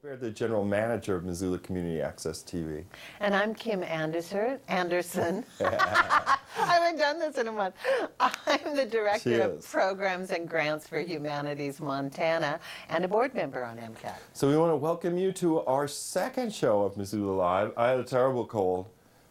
Baird, the general manager of Missoula Community Access TV. And I'm Kim Anderson. Anderson. I haven't done this in a month. I'm the director of programs and grants for Humanities Montana and a board member on MCAT. So we want to welcome you to our second show of Missoula Live. I had a terrible cold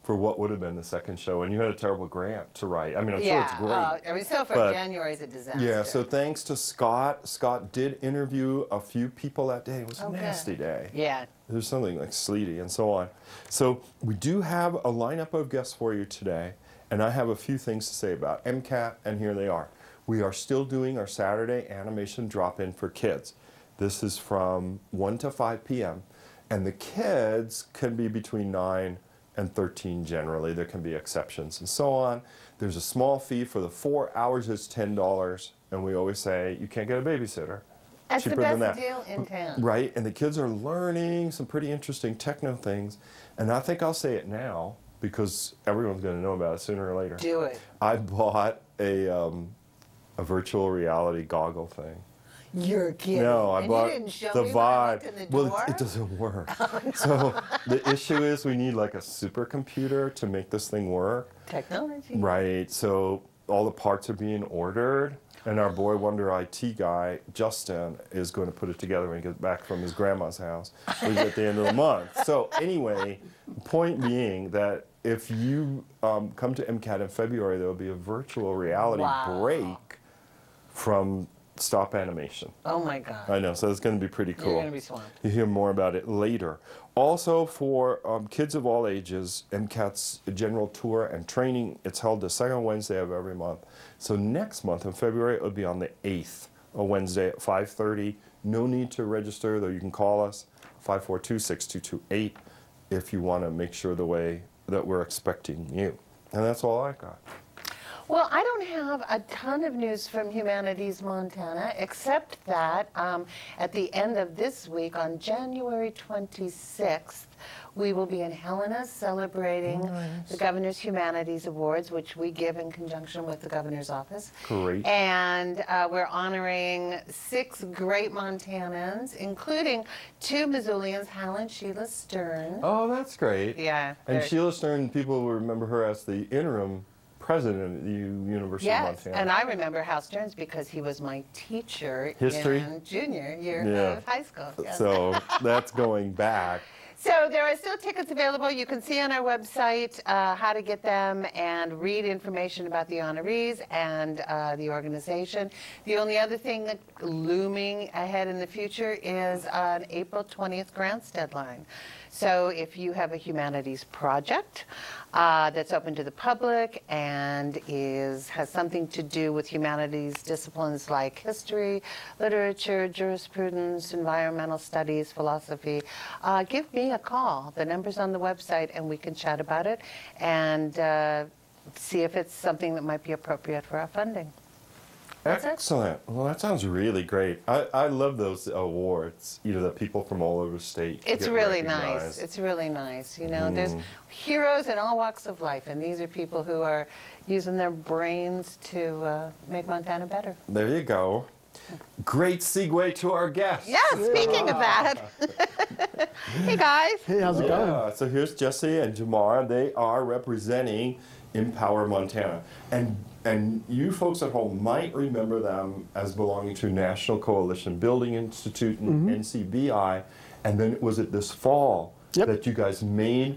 for what would have been the second show, and you had a terrible grant to write. I mean, I'm yeah, sure it's great. Uh, I mean, so far, January is a disaster. Yeah, so thanks to Scott. Scott did interview a few people that day. It was a nasty day. Yeah. There's something like sleety and so on. So we do have a lineup of guests for you today, and I have a few things to say about MCAT, and here they are. We are still doing our Saturday animation drop-in for kids. This is from 1 to 5 p.m., and the kids can be between 9 and 13 generally. There can be exceptions and so on. There's a small fee for the four hours is $10, and we always say you can't get a babysitter. That's cheaper the best than that. deal in town. Right, and the kids are learning some pretty interesting techno things, and I think I'll say it now because everyone's going to know about it sooner or later. Do it. I bought a, um, a virtual reality goggle thing. You're kidding. No, I and bought the Vive. The well, it, it, doesn't work. so the issue is we need like a supercomputer to make this thing work. Technology. Right. So all the parts are being ordered. And our boy wonder IT guy, Justin, is going to put it together when he gets back from his grandma's house at the end of the month. So anyway, point being that if you um, come to MCAT in February, there will be a virtual reality wow. break from stop animation. Oh my God. I know, so it's going to be pretty cool. You're going to be swamped. You hear more about it later. Also, for um, kids of all ages, MCAT's general tour and training, it's held the second Wednesday of every month. So next month in February, it will be on the 8th, a Wednesday at 5.30. No need to register, though you can call us, 542-6228, if you want to make sure the way that we're expecting you. And that's all I got. Well, I don't have a ton of news from Humanities Montana, except that um, at the end of this week, on January 26th, we will be in Helena celebrating oh, nice. the Governor's Humanities Awards, which we give in conjunction with the Governor's Office. Great. And uh, we're honoring six great Montanans, including two Missoulians, Hal and Sheila Stearns. Oh, that's great. Yeah. And Sheila Stearns, people will remember her as the interim president of the University yes, of Montana. and I remember Hal Stearns because he was my teacher History? in junior year yeah. of high school. Yes. So that's going back. So there are still tickets available. You can see on our website uh, how to get them and read information about the honorees and uh, the organization. The only other thing that looming ahead in the future is an April 20th grants deadline. So if you have a humanities project uh, that's open to the public and is has something to do with humanities disciplines like history, literature, jurisprudence, environmental studies, philosophy, uh, give me a call. The number's on the website and we can chat about it and uh, see if it's something that might be appropriate for our funding. Excellent. Well, that sounds really great. I, I love those awards, you know, that people from all over the state It's really nice. It's really nice. You know, mm. there's heroes in all walks of life, and these are people who are using their brains to uh, make Montana better. There you go. Great segue to our guest. Yeah, speaking yeah. of that. hey, guys. Hey, how's it going? so here's Jesse and Jamar. They are representing Empower Montana. And and you folks at home might remember them as belonging to National Coalition Building Institute and mm -hmm. NCBI. And then it was it this fall yep. that you guys made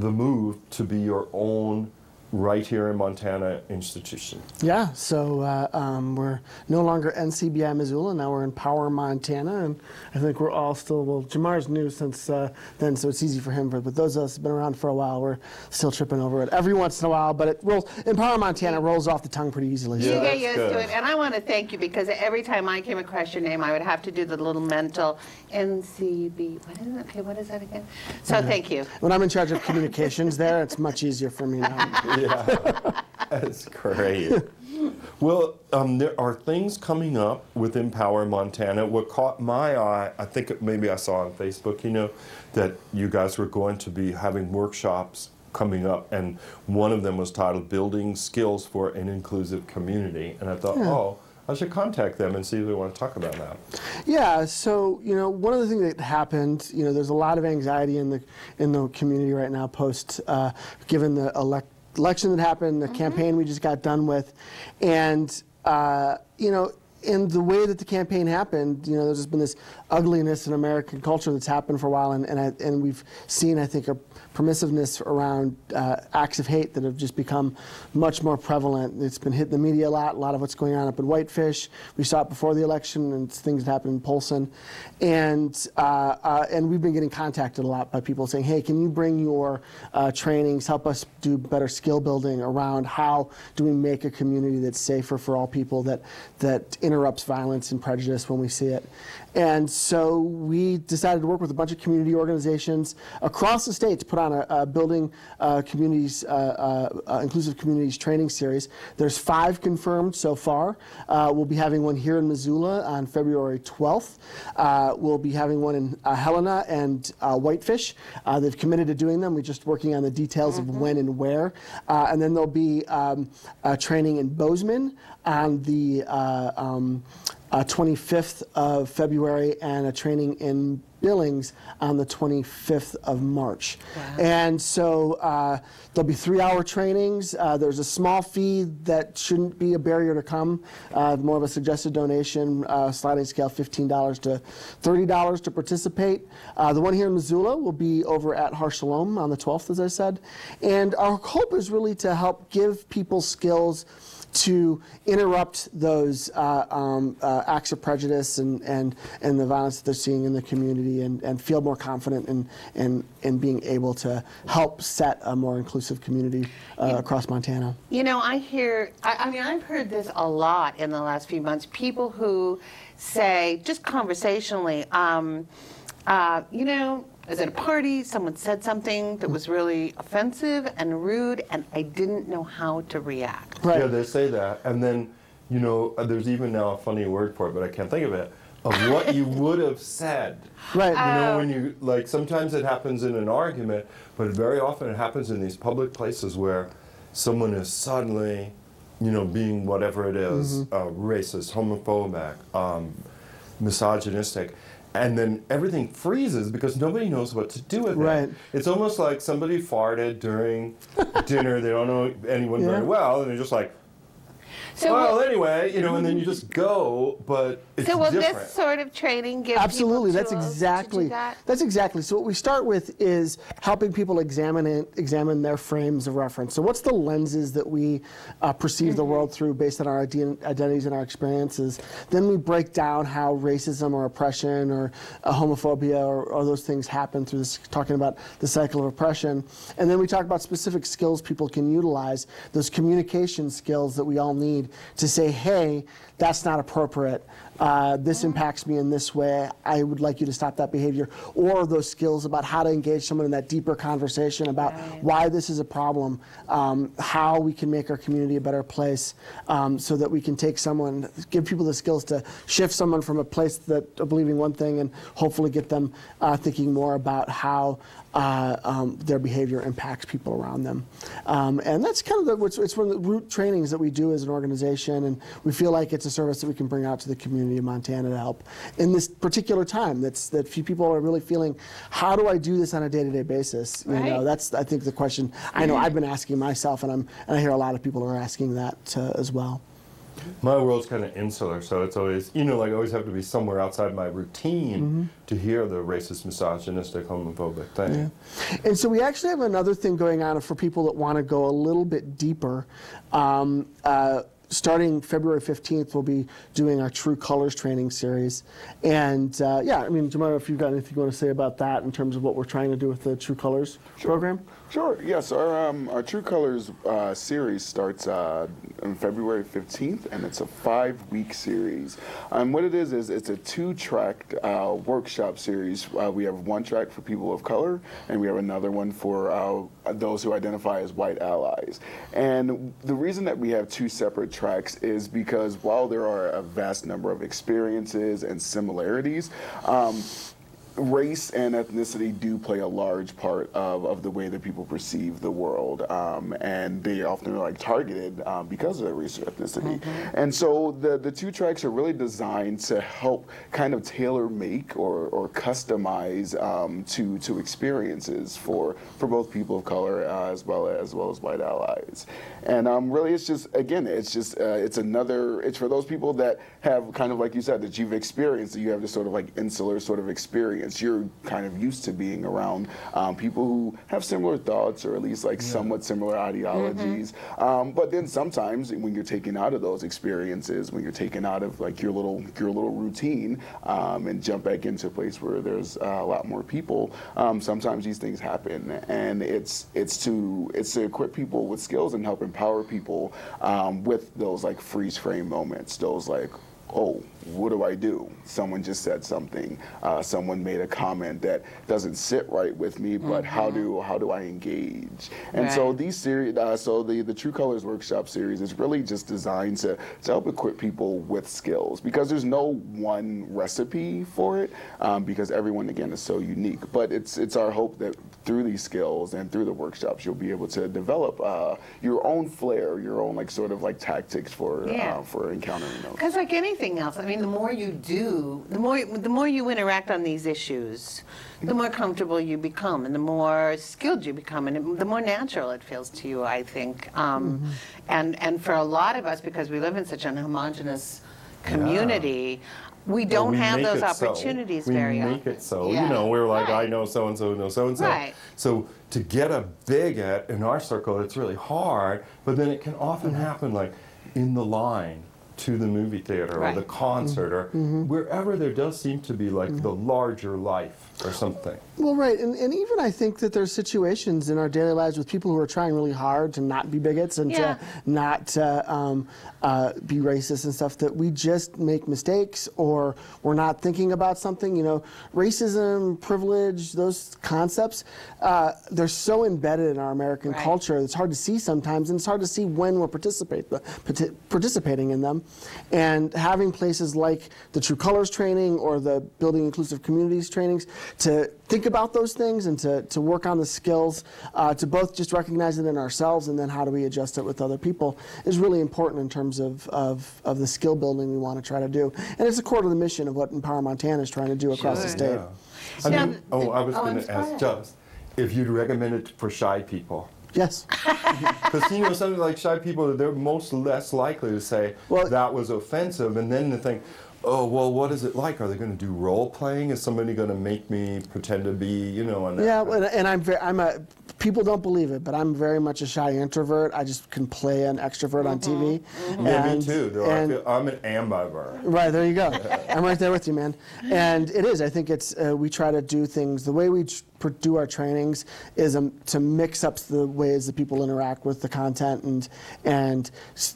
the move to be your own right here in Montana institution. Yeah, so uh, um, we're no longer NCBI Missoula, now we're Empower Montana, and I think we're all still, well, Jamar's new since uh, then, so it's easy for him, but, but those of us have been around for a while, we're still tripping over it every once in a while, but it rolls, Empower Montana, it rolls off the tongue pretty easily. You get used good. to it, and I want to thank you because every time I came across your name, I would have to do the little mental NCB, what is it? Okay, what is that again? So thank you. When I'm in charge of communications there, it's much easier for me now. yeah, that's great. Well, um, there are things coming up with Empower Montana. What caught my eye, I think maybe I saw on Facebook, you know, that you guys were going to be having workshops coming up, and one of them was titled Building Skills for an Inclusive Community. And I thought, yeah. oh, I should contact them and see if they want to talk about that. Yeah, so you know, one of the things that happened, you know, there's a lot of anxiety in the in the community right now post, uh, given the elect, election that happened, the campaign we just got done with, and uh, you know, in the way that the campaign happened, you know, there's just been this ugliness in American culture that's happened for a while, and and, I, and we've seen, I think, a permissiveness around uh, acts of hate that have just become much more prevalent. It's been hitting the media a lot, a lot of what's going on up in Whitefish. We saw it before the election and things that happened in Polson. And, uh, uh, and we've been getting contacted a lot by people saying, hey, can you bring your uh, trainings, help us do better skill building around how do we make a community that's safer for all people that, that interrupts violence and prejudice when we see it. And so we decided to work with a bunch of community organizations across the state to put on a, a building uh, communities, uh, uh, inclusive communities training series. There's five confirmed so far. We'll be having one here in Missoula on February 12th. Uh, we'll be having one in Helena and Whitefish. they've committed to doing them. We're just working on the details mm -hmm. of when and where. and then there'll be um, training in Bozeman on the um, uh, 25th of February and a training in Billings on the 25th of March. Wow. And so uh, there'll be three hour trainings. Uh, there's a small fee that shouldn't be a barrier to come, uh, more of a suggested donation, uh, sliding scale $15 to $30 to participate. Uh, the one here in Missoula will be over at Har Shalom on the 12th, as I said. And our hope is really to help give people skills to interrupt those uh, um, uh, acts of prejudice and, and, and the violence that they're seeing in the community and, and feel more confident in, in, in being able to help set a more inclusive community uh, across Montana. You know, I hear, I, I mean, I've heard this a lot in the last few months. People who say, just conversationally, um, uh, you know, I was at a party, someone said something that was really offensive and rude, and I didn't know how to react. Right. Yeah, they say that. And then, you know, uh, there's even now a funny word for it, but I can't think of it, of what you would have said. Right. You know, when you, like, sometimes it happens in an argument, but very often it happens in these public places where someone is suddenly, you know, being whatever it is, mm -hmm. uh, racist, homophobic, um, misogynistic and then everything freezes because nobody knows what to do with right. it. It's almost like somebody farted during dinner. They don't know anyone yeah. very well, and they're just like, so well, anyway, you know, and then you just go, but it's so will different. this sort of training give absolutely? that's exactly that? that's exactly. So what we start with is helping people examine it, examine their frames of reference. So what's the lenses that we uh, perceive mm -hmm. the mm-hmm. world through based on our identities and our experiences? Then we break down how racism or oppression or uh, homophobia or, or those things happen through this, talking about the cycle of oppression, and then we talk about specific skills people can utilize, those communication skills that we all need to say, hey, that's not appropriate. Uh, this impacts me in this way. I would like you to stop that behavior. Or those skills about how to engage someone in that deeper conversation about right. why this is a problem, um, how we can make our community a better place um, so that we can take someone, give people the skills to shift someone from a place that believing one thing and hopefully get them uh, thinking more about how uh, um, their behavior impacts people around them. Um, and that's kind of the, it's, it's one of the root trainings that we do as an organization, and we feel like it's a service that we can bring out to the community of Montana to help in this particular time. That's that few people are really feeling, how do I do this on a day-to-day basis? You right. know, that's I think the question. I know I've been asking myself, and I'm and I hear a lot of people are asking that uh, as well. My world's kind of insular, so it's always, you know, like I always have to be somewhere outside my routine mm -hmm. to hear the racist, misogynistic, homophobic thing. Yeah. And so we actually have another thing going on for people that want to go a little bit deeper. Um, uh, starting February 15th, we'll be doing our True Colors training series. And uh, yeah, I mean, Jamar, if you've got anything you want to say about that in terms of what we're trying to do with the True Colors sure. program? Sure, yes. Our, um, our True Colors uh, series starts uh, on February 15th, and it's a five-week series. And what it is, is it's a two-track uh, workshop series. Uh, we have one track for people of color, and we have another one for uh, those who identify as white allies. And the reason that we have two separate tracks is because while there are a vast number of experiences and similarities, um, race and ethnicity do play a large part of, of the way that people perceive the world, um, and they often are like targeted um, because of their race or ethnicity. And so the the two tracks are really designed to help kind of tailor make or, or customize um, to to experiences for for both people of color uh, as well as well as white allies. And um, really, it's just again, it's just uh, it's another it's for those people that have kind of like you said that you've experienced that you have this sort of like insular sort of experience. You're kind of used to being around um, people who have similar thoughts or at least like somewhat similar ideologies. Um, but then sometimes when you're taken out of those experiences, when you're taken out of like your little your little routine um, and jump back into a place where there's uh, a lot more people, um, sometimes these things happen, and it's it's to it's to equip people with skills and help empower people um, with those like freeze frame moments, those like oh, what do I do? Someone just said something. Uh, someone made a comment that doesn't sit right with me, but how do how do I engage? And so these series, uh, so the the True Colors Workshop series is really just designed to to help equip people with skills because there's no one recipe for it um, because everyone again is so unique. But it's it's our hope that through these skills and through the workshops you'll be able to develop uh, your own flair, your own like sort of like tactics for Yeah. uh, for encountering those. Because like anything else, I mean, the more you do, the more the more you interact on these issues, the more comfortable you become, and the more skilled you become, and it- the more natural it feels to you. I think, um, and and for a lot of us, because we live in such an homogenous community, we don't we have those it so. opportunities we very make often. it so. Yeah. You know, we're like, I know so and so, know so and so. Right. So to get a bigot in our circle, it's really hard. But then it can often Mm-hmm. happen, like in the line to the movie theater or the concert or mm-hmm. Mm-hmm. wherever there does seem to be like mm-hmm. the larger life or something. Well, right, and, and even I think that there's situations in our daily lives with people who are trying really hard to not be bigots and Yeah. to not uh, um, uh, be racist and stuff that we just make mistakes or we're not thinking about something. You know, racism, privilege, those concepts, uh, they're so embedded in our American Right. culture. It's hard to see sometimes, and it's hard to see when we're participate, participating in them. And having places like the True Colors training or the Building Inclusive Communities trainings to think about those things and to, to work on the skills, uh, to both just recognize it in ourselves and then how do we adjust it with other people is really important in terms of, of, of the skill building we want to try to do. And it's a core to the mission of what Empower Montana is trying to do across the state. Yeah. I Now, mean, oh, I was oh, going to ask just if you'd recommend it for shy people. Yes. Because you know, something like shy people, they're most less likely to say Well- that was offensive, and then to think, oh, well, what is it like? Are they going to do role playing? Is somebody going to make me pretend to be, you know, an Yeah, and, and I'm very, I'm a, people don't believe it, but I'm very much a shy introvert. I just can play an extrovert on TV. Yeah, me too. Though I and- feel, I'm an ambivert. Right, there you go. I'm right there with you, man. And it is. I think it's, uh, we try to do things, the way we tr- pr- do our trainings is um, to mix up the ways that people interact with the content and, and,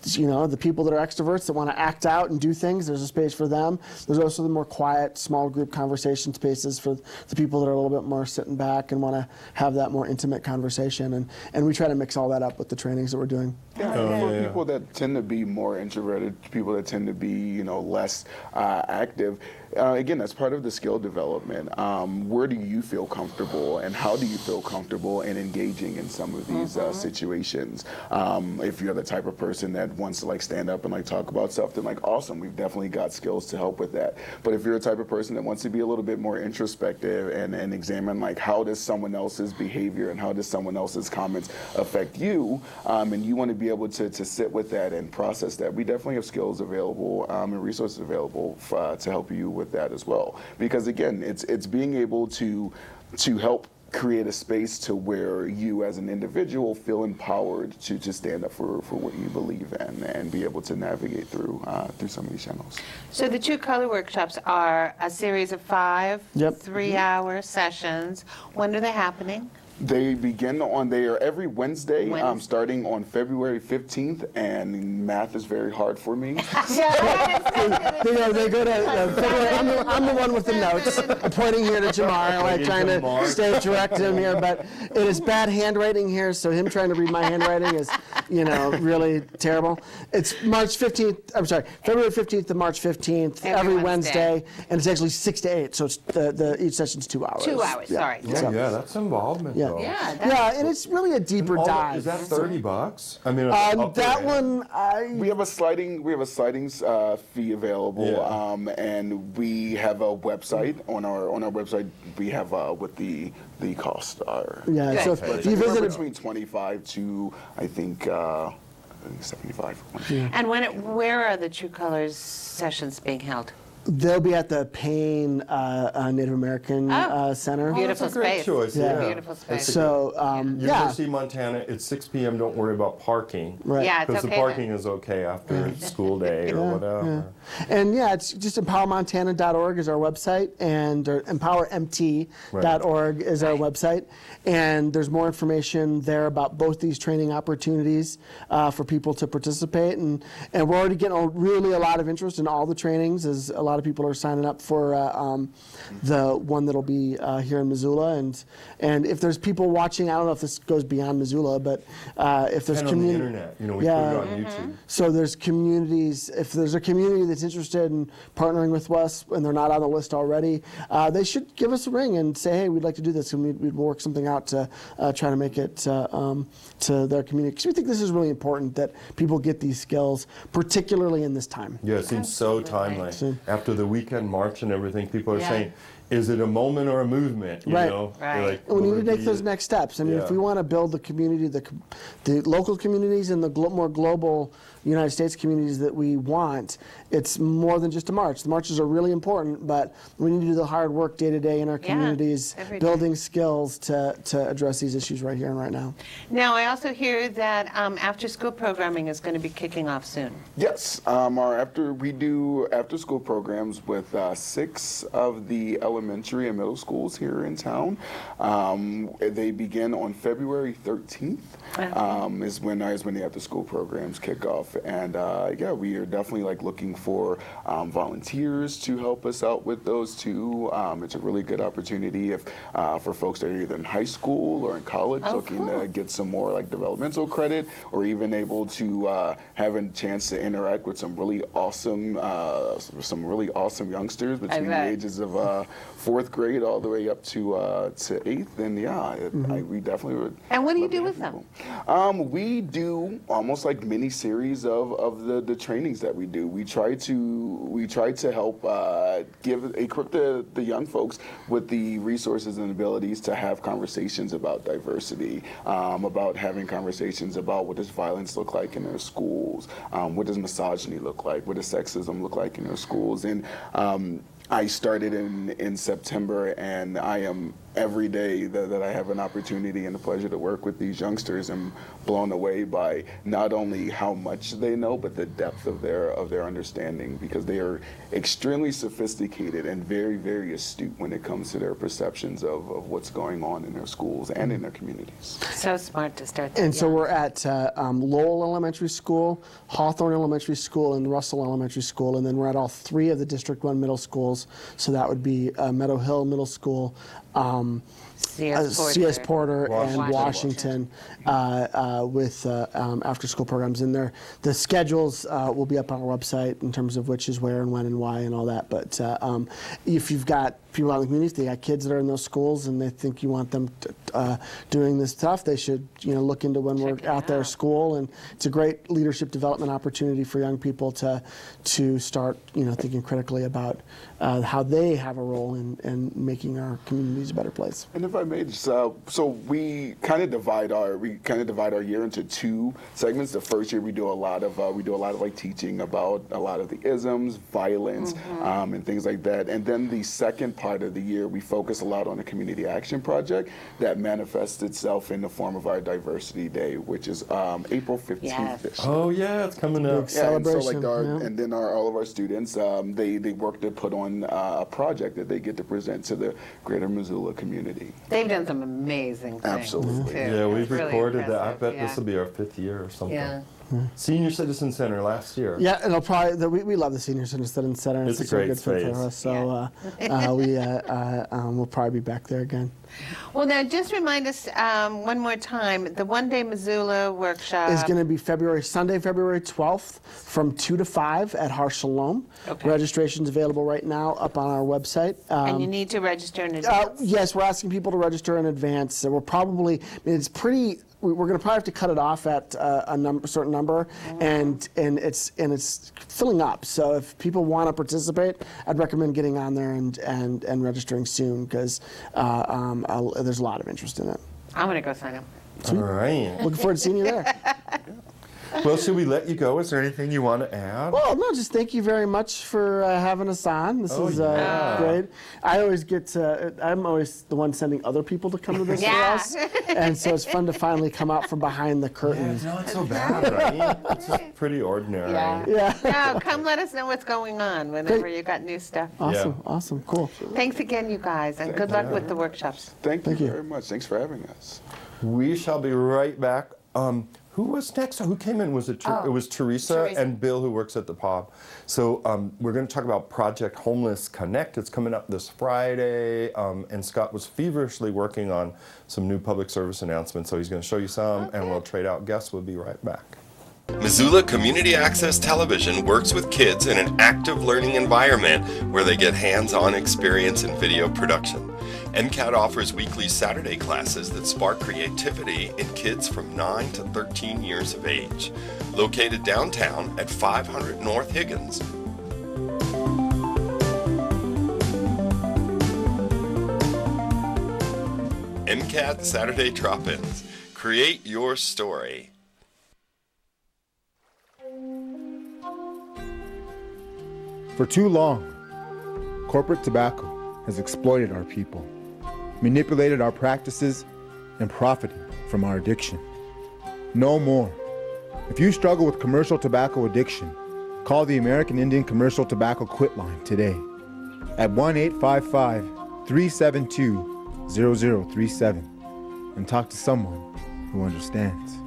you know, the people that are extroverts that want to act out and do things, there's a space for them. There's also the more quiet, small group conversation spaces for the people that are a little bit more sitting back and want to have that more intimate conversation. And, and we try to mix all that up with the trainings that we're doing. Yeah, Oh, for yeah, yeah. people that tend to be more introverted, people that tend to be, you know, less uh, active, uh, again, that's part of the skill development. Um, where do you feel comfortable, and how do you feel comfortable in engaging in some of these uh, situations? Um, if you're the type of person that wants to like stand up and like talk about stuff, then like awesome, we've definitely got skills to help with that. But if you're a type of person that wants to be a little bit more introspective and, and examine like how does someone else's behavior and how does someone else's comments affect you, um, and you want to be able to, to sit with that and process that, we definitely have skills available um, and resources available f- uh, to help you with that as well. Because again, it's it's being able to to help create a space to where you as an individual feel empowered to, to stand up for, for what you believe in and be able to navigate through uh, through some of these channels. So the True Color workshops are a series of five Yep. three-hour sessions. When are they happening? They begin on they are every Wednesday, um, starting on February 15th, and math is very hard for me. They go, they go to, uh, February- I'm, the, I'm the one with the notes. I'm pointing here to Jamar, like trying to to stay direct to him here, but it is bad handwriting here, so him trying to read my handwriting is you know, really terrible. It's March 15th, I'm sorry, February 15th to March 15th, Every every Wednesday. Wednesday, and it's actually six to eight, so it's the, the each session's two hours. Two hours, Yeah. sorry. Yeah, yeah, that's involvement Yeah. Though. Yeah, that's Yeah, and it's really a deeper All dive. Is that 30 bucks? I mean, Um, that there. one, I We have a sliding we have a sliding uh, fee available, Yeah. um, and we have a website on our on our website. We have uh, what the the costs are. yeah. So Good. if you Anywhere visit, between twenty five to I think uh, I think seventy five. And when, it- where are the True Colors sessions being held? They'll be at the Payne uh, uh, Native American Oh. uh, Center. Oh, Beautiful that's a great choice. Yeah. Yeah. Beautiful space. So um, yeah, University of Montana, it's 6 p.m. Don't worry about parking. Right. Yeah, it's Because okay the parking then. is okay after school day or whatever. And yeah, it's just empowermontana.org is our website, and or empowermt.org is our website. And there's more information there about both these training opportunities uh, for people to participate. And, and we're already getting a, really a lot of interest in all the trainings, as a lot of people are signing up for uh, um, the one that'll be uh, here in Missoula. And, and if there's people watching, I don't know if this goes beyond Missoula, but uh, if there's And on the internet, you know, we Yeah. put it on YouTube. so there's communities, if there's a community that's interested in partnering with us and they're not on the list already, uh, they should give us a ring and say, hey, we'd like to do this, and we'd, we'd work something out to uh, try to make it uh, um, to their community. Because we think this is really important that people get these skills, particularly in this time. Yeah, it seems so timely. So- After the weekend march and everything, people are Yeah. saying, is it a moment or a movement? You Right. know? Right. like, we need to it make those a- next steps. I mean, if we want to build the community, the, the local communities and the glo- more global United States communities that we want, it's more than just a march. The marches are really important, but we need to do the hard work day to day in our Yeah, communities, every day. building skills to, to address these issues right here and right now. Now, I also hear that um, after-school programming is going to be kicking off soon. Yes, um, our after we do after school programs with uh, six of the elementary and middle schools here in town. Um, they begin on February 13th. Um, is when is when the after school programs kick off, and uh, yeah, we are definitely like looking for um, volunteers to help us out with those too. Um, it's a really good opportunity if uh, for folks that are either in high school or in college Oh, looking cool. to get some more like developmental credit or even able to uh, have a chance to interact with some really awesome uh, some really awesome youngsters between the ages of uh, fourth grade all the way up to uh, to eighth and yeah it, I, we definitely would And what do you do have with them? um, we do almost like mini series of, of the, the trainings that we do we try to we try to help uh, give equip the, the young folks with the resources and abilities to have conversations about diversity um, about having conversations about what does violence look like in their schools um, what does misogyny look like what does sexism look like in their schools. And um, I started in, in September, and I am every day that, that I have an opportunity and the pleasure to work with these youngsters. I'm blown away by not only how much they know, but the depth of their of their understanding, because they are extremely sophisticated and very, very astute when it comes to their perceptions of, of what's going on in their schools and in their communities. So smart to start that And so we're at uh, um, Lowell Elementary School, Hawthorne Elementary School, and Russell Elementary School. And then we're at all three of the District 1 middle schools. So that would be uh, Meadow Hill Middle School, um, C.S. uh, Porter. C.S. Porter and Washington. Washington uh, uh, with uh, um, after-school programs in there. The schedules uh, will be up on our website in terms of which is where and when and why and all that. But uh, um, if you've got people out in the community, they got kids that are in those schools and they think you want them to, uh, doing this stuff, they should you know look into when we're Check it out there at school. And it's a great leadership development opportunity for young people to to start you know thinking critically about uh, how they have a role in, in making our communities a better place. And if I may, just, uh, so we kind of divide our we kind of divide our year into two segments. The first year we do a lot of uh, we do a lot of like teaching about a lot of the isms, violence, um, and things like that. And then the second part of the year we focus a lot on a community action project that manifests itself in the form of our Diversity Day, which is um, April fifteenth Yes. Oh, yeah, it's coming up. Big Yeah, and so celebration, like our, yeah. and then our, all of our students, um, they, they work to put on uh, a project that they get to present to the greater Missoula community. They've done some amazing things. Absolutely. too. Yeah, we've It's really recorded that. I bet yeah. this will be our fifth year or something. Yeah. Senior Citizen Center last year. Yeah, and it'll probably. The, we, we love the senior citizen center. and It's a a great good fit space. for us. So uh, uh, we uh, uh, um, we'll probably be back there again. Well, now just remind us um, one more time the one day Missoula workshop. is going to be February Sunday, February 12th, from two to five at Har Shalom. Okay. Registration's available right now up on our website. and you Um, need to register in uh, advance. yes, we're asking people to register in advance. So we're probably. I mean, it's pretty. We- We're going to probably have to cut it off at uh, a number, certain number, and and it's and it's filling up. So if people want to participate, I'd recommend getting on there and and, and registering soon because uh, um, there's a lot of interest in it. I'm going to go sign up. All right. Looking forward to seeing you there. Well, should we let you go? Is there anything you want to add? Well, no, just thank you very much for uh, having us on. This Oh, is uh, yeah. great. I always get to, I'm always the one sending other people to come to this Yeah. for us. And so it's fun to finally come out from behind the Yeah, curtain. it's not so bad, right? It's just pretty ordinary. Yeah. Yeah. No, come let us know what's going on whenever you got new stuff. Awesome, Yeah. awesome, cool. Thanks again, you guys, and good luck with the workshops. Thank, Thank you you. very much. Thanks for having us. We shall be right back. Um, who was next? Who came in? Was it? Ter- Oh, it was Teresa, Teresa. and Bill, who works at the pub. So um, we're going to talk about Project Homeless Connect. It's coming up this Friday, um, and Scott was feverishly working on some new public service announcements. So he's going to show you some, and we'll trade out guests. We'll be right back. Missoula Community Access Television works with kids in an active learning environment where they get hands-on experience in video production. MCAT offers weekly Saturday classes that spark creativity in kids from 9 to 13 years of age. Located downtown at 500 North Higgins. MCAT Saturday Drop-ins. Create your story. For too long, corporate tobacco has exploited our people, manipulated our practices, and profited from our addiction. No more. If you struggle with commercial tobacco addiction, call the American Indian Commercial Tobacco Quit line today at 1 855 372 0037 and talk to someone who understands.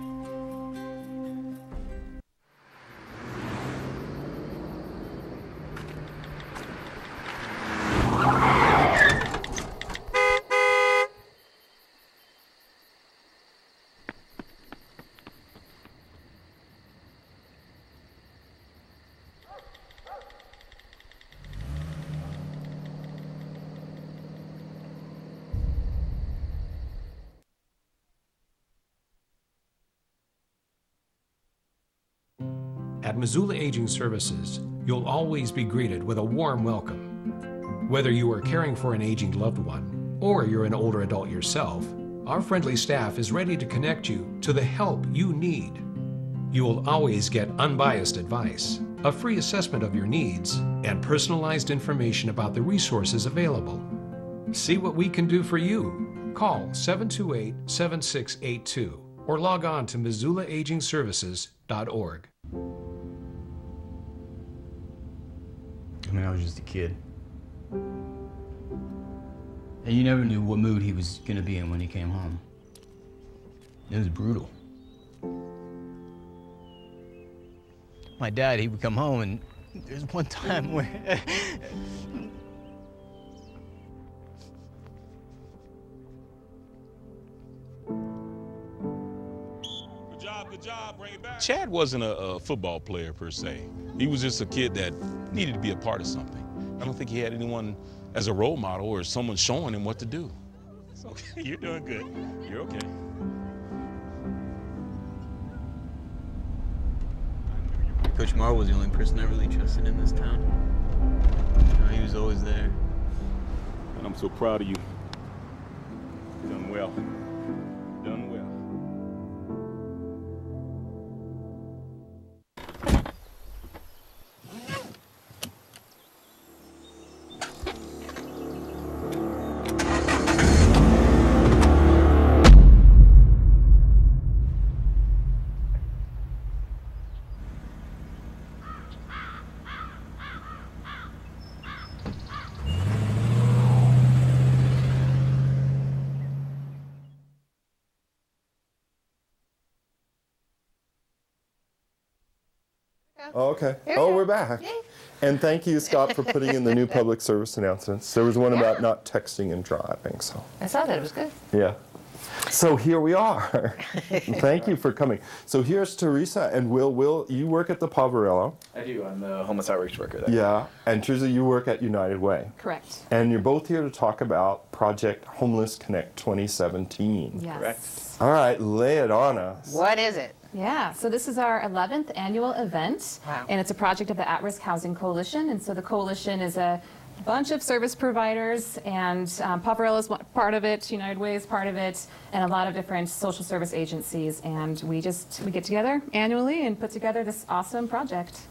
At Missoula Aging Services, you'll always be greeted with a warm welcome. Whether you are caring for an aging loved one or you're an older adult yourself, our friendly staff is ready to connect you to the help you need. You will always get unbiased advice, a free assessment of your needs, and personalized information about the resources available. See what we can do for you. Call 728 7682 or log on to MissoulaAgingServices.org. I mean, I was just a kid. And you never knew what mood he was gonna be in when he came home. It was brutal. My dad, he would come home, and there's one time where. job, job. Bring it back. Chad wasn't a, a football player per se. He was just a kid that needed to be a part of something. I don't think he had anyone as a role model or someone showing him what to do. It's okay. You're doing good. You're okay. Coach Marr was the only person I really trusted in this town. You know, he was always there. And I'm so proud of you. Done well. Done well. Oh, okay. Here oh, we we're back. Yay. And thank you, Scott, for putting in the new public service announcements. There was one about not texting and driving, so I saw that. It was good. yeah. So here we are. thank you for coming. So here's Teresa and Will. Will, you work at the Poverello. I do. I'm the homeless outreach worker there. Yeah. And Teresa, you work at United Way. Correct. And you're both here to talk about Project Homeless Connect 2017. Yes. Correct. All right, lay it on us. What is it? Yeah, so this is our 11th annual event, Wow. and it's a project of the At-Risk Housing Coalition. And so the coalition is a bunch of service providers, and um, Poverello is part of it, United Way is part of it, and a lot of different social service agencies. And we just we get together annually and put together this awesome project.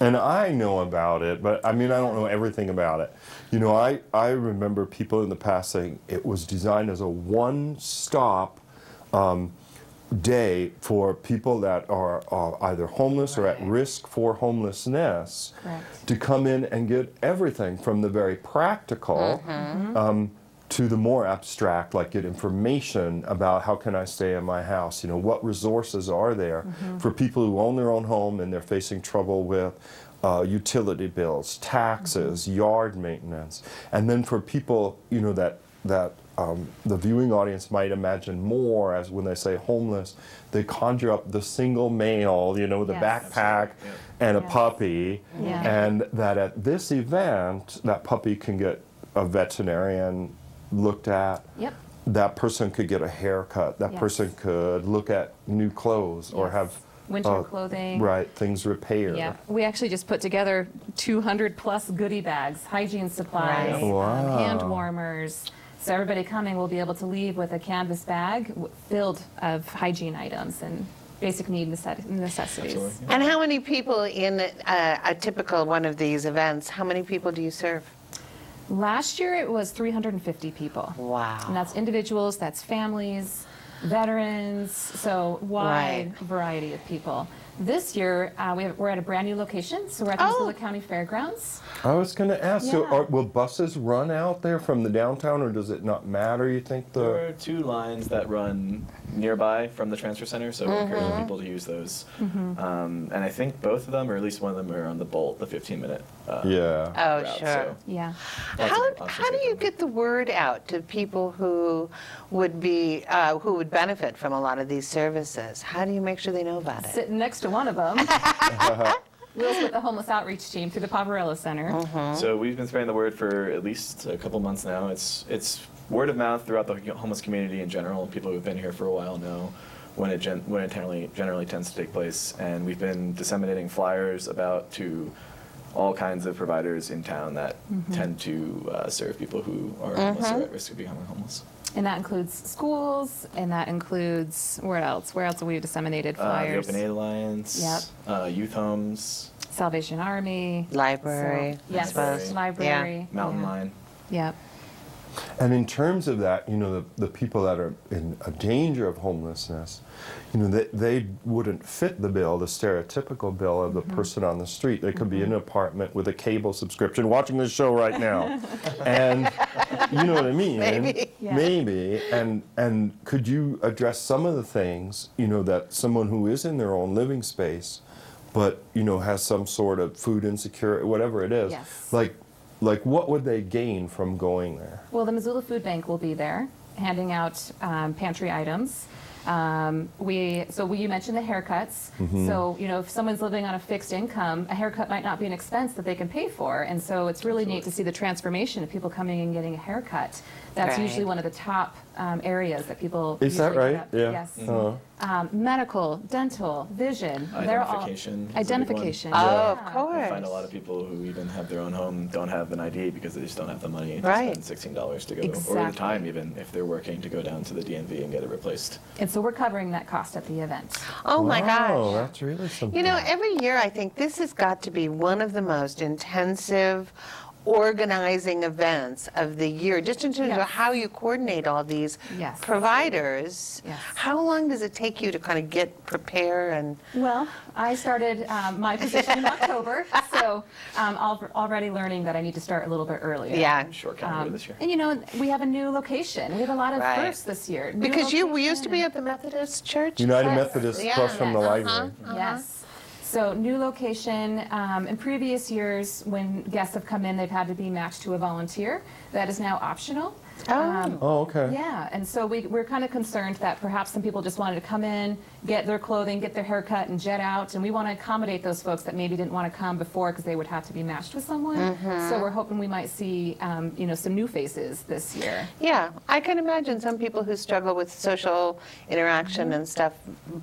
And I know about it, but I mean, I don't know everything about it. You know, I, I remember people in the past saying it was designed as a one stop um, day for people that are, are either homeless or at risk for homelessness Correct. to come in and get everything from the very practical um, to the more abstract, like get information about how can I stay in my house. You know, what resources are there for people who own their own home and they're facing trouble with uh, utility bills, taxes, yard maintenance, and then for people, you know, that that um, the viewing audience might imagine more as when they say homeless, they conjure up the single male, you know, with a Yes. backpack and a Yes. puppy, Yeah. and that at this event, that puppy can get a veterinarian looked at. Yep. That person could get a haircut. That Yes. person could look at new clothes or have Winter uh, clothing. Right, things repaired. Yeah, we actually just put together 200 plus goodie bags, hygiene supplies, Right. um, hand warmers. So everybody coming will be able to leave with a canvas bag filled of hygiene items and basic need necessities. Absolutely. And how many people in a, a typical one of these events? How many people do you serve? Last year it was 350 people. Wow. And that's individuals, that's families, veterans, so wide Right. variety of people. This year uh, we have, we're at a brand new location, so we're at the Oh. Missoula County Fairgrounds. I was going to ask, so are, will buses run out there from the downtown, or does it not matter? You think There are two lines that run nearby from the transfer center, so we encourage people to use those. Um, and I think both of them, or at least one of them, are on the Bolt, the 15-minute. Uh, yeah? Oh, route, sure. so Yeah. lots How, of how do you get the word out to people who would be, uh, who would benefit from a lot of these services? How do you make sure they know about it? Sitting next to one of them. Will's with the homeless outreach team through the Poverello Center. So we've been spreading the word for at least a couple months now. It's it's word of mouth throughout the homeless community in general. People who've been here for a while know when it gen- when it generally generally tends to take place, and we've been disseminating flyers about to all kinds of providers in town that tend to uh, serve people who are homeless or at risk of becoming homeless. And that includes schools, and that includes, where else? Where else have we disseminated Uh, the flyers? Open Aid Alliance, Yep. uh, youth homes, Salvation Army. Library, So- Yes, suppose. library. Mountain yeah. Line. Yep. And in terms of that, you know, the, the people that are in a danger of homelessness, you know, they, they wouldn't fit the bill, the stereotypical bill of the mm-hmm. person on the street. They could be in an mm-hmm. apartment with a cable subscription watching this show right now. and you know what I mean? Maybe. Yeah. Maybe. And, and could you address some of the things, you know, that someone who is in their own living space, but, you know, has some sort of food insecurity, whatever it is, Yes. like, like what would they gain from going there? Well, the Missoula Food Bank will be there, handing out um, pantry items. Um, we so we, you mentioned the haircuts. Mm-hmm. So you know, if someone's living on a fixed income, a haircut might not be an expense that they can pay for, and so it's really neat to see the transformation of people coming and getting a haircut. That's Right. usually one of the top um, areas that people. Is that usually get right? up. Yeah. Yes. Uh, Um, medical, dental, vision. they're all- Identification is a big one. Identification. Oh, yeah. of course. I find a lot of people who even have their own home don't have an ID because they just don't have the money to spend sixteen dollars to go, or Exactly. the time even if they're working to go down to the DMV and get it replaced. And so we're covering that cost at the event. Oh, my wow, gosh. that's really something. You know, every year I think this has got to be one of the most intensive organizing events of the year, just in terms of how you coordinate all these Yes. providers. Yes. How long does it take you to kind of get prepare and? Well, I started um, my position in October, so um, al- already learning that I need to start a little bit earlier. Yeah. Short calendar Um, this year. And you know, we have a new location. We have a lot of Right. firsts this year. New Because you we used to be at the Methodist Church. United Yes. Methodist Yeah. across from the Uh-huh. library. and- Yes. So new location, um, in previous years, when guests have come in, they've had to be matched to a volunteer. That is now optional. Um, Oh, okay. Yeah, and so we, we're kind of concerned that perhaps some people just wanted to come in, get their clothing, get their hair cut, and jet out, and we want to accommodate those folks that maybe didn't want to come before because they would have to be matched with someone. So we're hoping we might see, um, you know, some new faces this year. Yeah, I can imagine some people who struggle with social interaction and stuff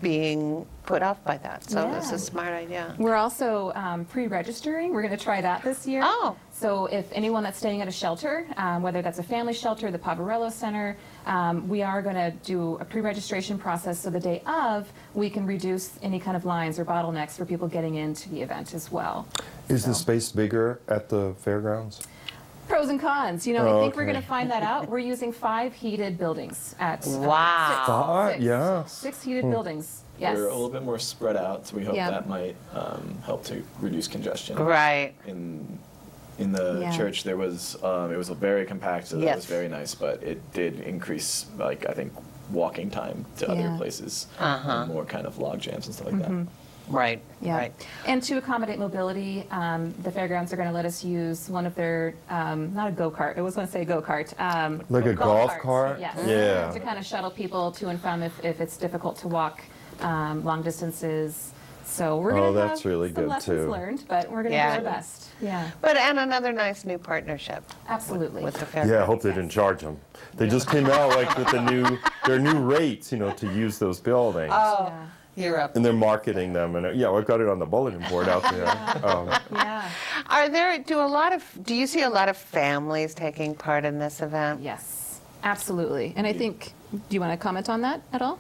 being put off by that. So this is a smart idea. We're also um, pre-registering. We're going to try that this year. Oh. So if anyone that's staying at a shelter, um, whether that's a family shelter, the Poverello Center, um, we are going to do a pre-registration process so the day of, we can reduce any kind of lines or bottlenecks for people getting into the event as well. Is the space bigger at the fairgrounds? Pros and cons. You know, Oh, I think we're going to find that out. We're using five heated buildings at. uh, Wow. six- Five? six- Yeah. Six heated buildings. Yes. We're a little bit more spread out, so we hope Yeah. that might um, help to reduce congestion. Right. In in the Yeah. church, there was um, it was very compact, so that Yes. was very nice, but it did increase like I think walking time to other places, Uh-huh. and more kind of log jams and stuff like that. Right. Yeah. Right. And to accommodate mobility, um, the fairgrounds are going to let us use one of their, um, not a go-kart, I was going to say go-kart. um, Like a golf carts, cart? Yes. Yeah. To kind of shuttle people to and from if, if it's difficult to walk um, long distances. So we're Oh, going to that's have really some good, lessons too. learned, but we're going to Yeah. do our best. Yeah, But and another nice new partnership absolutely. with the fair. Yeah, I hope they didn't charge them. They just came out like with the new, their new rates, you know, to use those buildings. Oh, Yeah. Europe. And they're marketing them, and uh, yeah, I've got it on the bulletin board out there. Um, Yeah, Are there, do a lot of, do you see a lot of families taking part in this event? yes, absolutely. And I think, do you want to comment on that at all?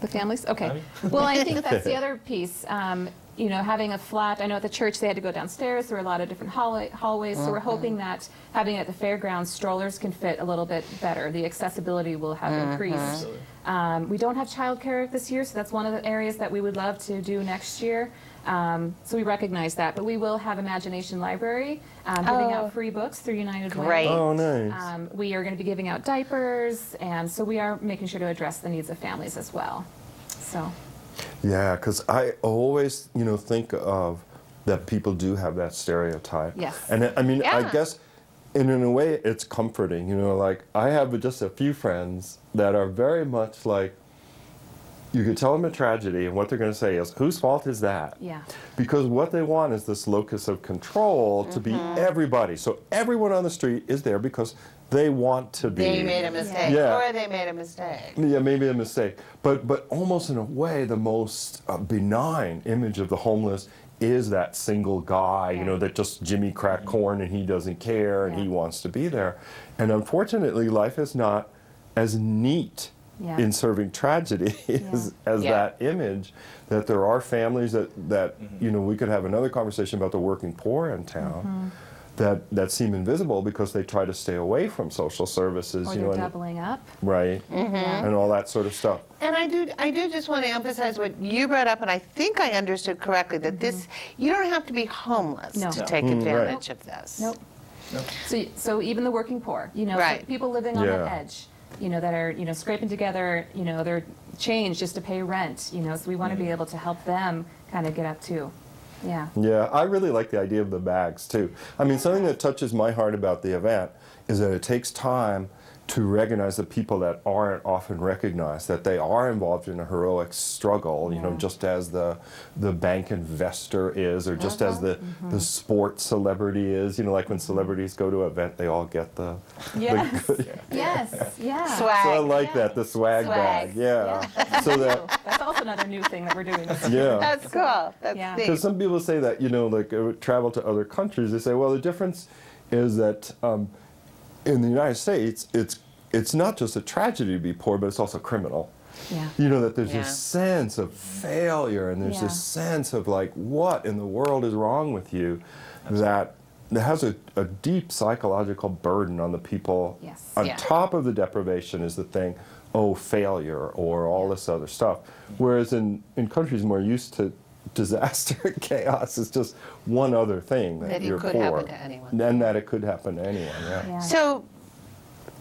The families? Okay. Well, I think that's the other piece. Um, you know, having a flat, I know at the church they had to go downstairs. There were a lot of different hallway, hallways. So we're hoping that having it at the fairgrounds, strollers can fit a little bit better. The accessibility will have increased. Um, we don't have childcare this year, so that's one of the areas that we would love to do next year. Um, so we recognize that, but we will have Imagination Library um, giving Oh. out free books through United Way. Great. oh, nice. Um, we are going to be giving out diapers, and so we are making sure to address the needs of families as well. So, Yeah, because I always, you know, think of that people do have that stereotype. Yes. And I- I mean, I guess, and in a way, it's comforting. You know, like I have just a few friends that are very much like. You could tell them a tragedy, and what they're going to say is, "Whose fault is that?" yeah. Because what they want is this locus of control to be Mm-hmm. everybody. So everyone on the street is there because they want to be. They made a mistake, Yeah. or they made a mistake. Yeah, maybe a mistake, but but almost in a way, the most uh, benign image of the homeless is that single guy, you know, that just Jimmy cracked corn and he doesn't care and he wants to be there. And unfortunately, life is not as neat Yeah. in serving tragedy as, as Yeah. that image. That there are families that that you know we could have another conversation about the working poor in town. Mm-hmm. That, that seem invisible because they try to stay away from social services, Or you they're know, and- doubling up. right, and all that sort of stuff. And I do, I do just want to emphasize what you brought up, and I think I understood correctly, that this, you don't have to be homeless No. to No. take Mm, right. advantage of this. Nope. So, so even the working poor, you know, so Right. people living on the edge, you know, that are, you know, scraping together, you know, their change just to pay rent, you know, so we want to be mm-hmm. able to help them kind of get up too. Yeah. Yeah, I really like the idea of the bags too. I mean, something that touches my heart about the event is that it takes time to recognize the people that aren't often recognized, that they are involved in a heroic struggle, you know, just as the the bank investor is, or just as the Mm-hmm. the sports celebrity is. You know, like when celebrities go to an event, they all get the. Yes. The, Yes. Yeah. Swag. so I like that the swag, Swag. bag, yeah. So that That's also another new thing that we're doing this yeah. That's cool. That's Yeah. Because some people say that, you know, like uh, travel to other countries, they say, well, the difference is that um, in the United States, it's it's not just a tragedy to be poor, but it's also criminal. Yeah. You know, that there's Yeah. this sense of failure and there's Yeah. this sense of like, what in the world is wrong with you that that has a, a deep psychological burden on the people. Yes. On Yeah. top of the deprivation is the thing, oh, failure or all this other stuff. Whereas in, in countries more used to disaster and chaos, is just one other thing that, That it you're could poor. happen to anyone. And that it could happen to anyone, yeah. Yeah. So,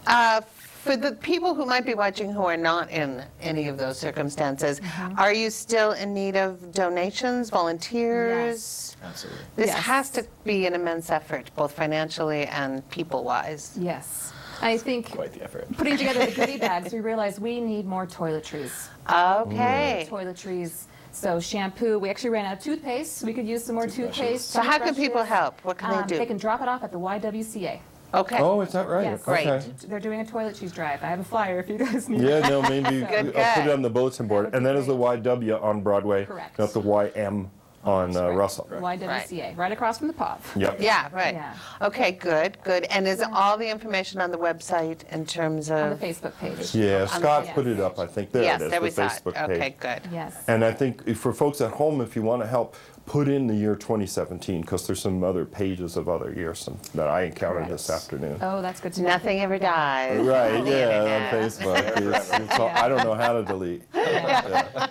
uh, for the people who might be watching who are not in any of those circumstances, are you still in need of donations, volunteers? Absolutely. This Yes. has to be an immense effort, both financially and people-wise. Yes. I think Quite the effort. putting together the goodie bags, we realized we need more toiletries. Okay. Toiletries. So shampoo, we actually ran out of toothpaste. We could use some more toothpaste. So how can people help? What can Um, they do? They can drop it off at the YWCA. Okay. Oh, is that right? Yes. Great. Okay. They're doing a toiletries drive. I have a flyer if you guys need Yeah, no, maybe Good, I'll put it on the bulletin board. would And be then is the YW on Broadway, Correct. not the YM on uh, Russell. YWCA, right across from the pub. Yep. Yeah, right. Yeah. Okay, good, good. And is all the information on the website in terms On of? the Facebook page. Yeah, Scott yes. put it up, I think. There Yes, it is, there the we saw it. Facebook Okay, page. good. Yes. And I think if- for folks at home, if you want to help, put in the year 2017 because there's some other pages of other years some- that I encountered this afternoon. Oh, that's good to know. Nothing ever dies. Right, on yeah, on Facebook. It's- it's all- I don't know how to delete. Yeah.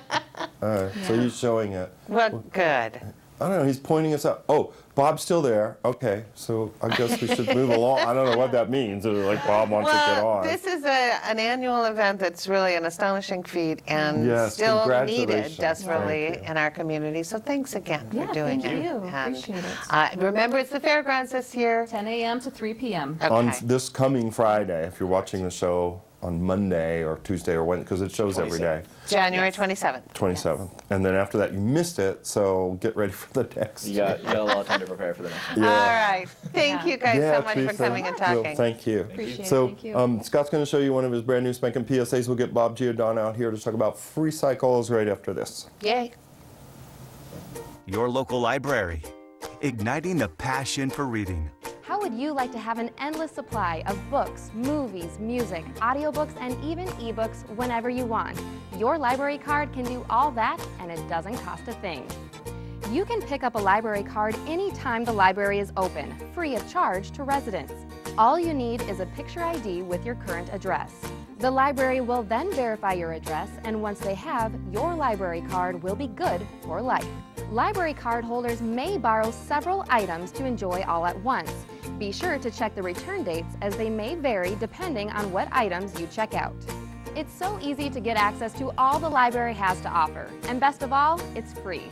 All right, so he's showing it. Well, good. I don't know, he's pointing us out. Oh, Bob's still there. Okay, so I guess we should move along. I don't know what that means. It's like Bob wants to get Well, on. this is a, an annual event that's really an astonishing feat and Yes, still needed desperately in our community. So thanks again Yeah, for doing thank it. you. And, Appreciate it. Uh, remember, it's the fairgrounds this year. 10 a.m. to 3 p.m. On this coming Friday, if you're watching the show on Monday or Tuesday or Wednesday, because it shows every day, January 27th. 27th. And then after that, you missed it, so get ready for the next. You got, you got a lot of time to prepare for the next one. All right. Thank Yeah. you guys Yeah, so much for Teresa. coming and Well, talking. thank you. Appreciate it. So Thank you. Um, Scott's going to show you one of his brand new spanking PSAs. We'll get Bob Giordano out here to talk about free cycles right after this. Yay. Your local library, igniting the passion for reading. Would you like to have an endless supply of books, movies, music, audiobooks, and even ebooks whenever you want? Your library card can do all that, and it doesn't cost a thing. You can pick up a library card anytime the library is open, free of charge to residents. All you need is a picture ID with your current address. The library will then verify your address, and once they have, your library card will be good for life. Library card holders may borrow several items to enjoy all at once. Be sure to check the return dates as they may vary depending on what items you check out. It's so easy to get access to all the library has to offer, and best of all, it's free.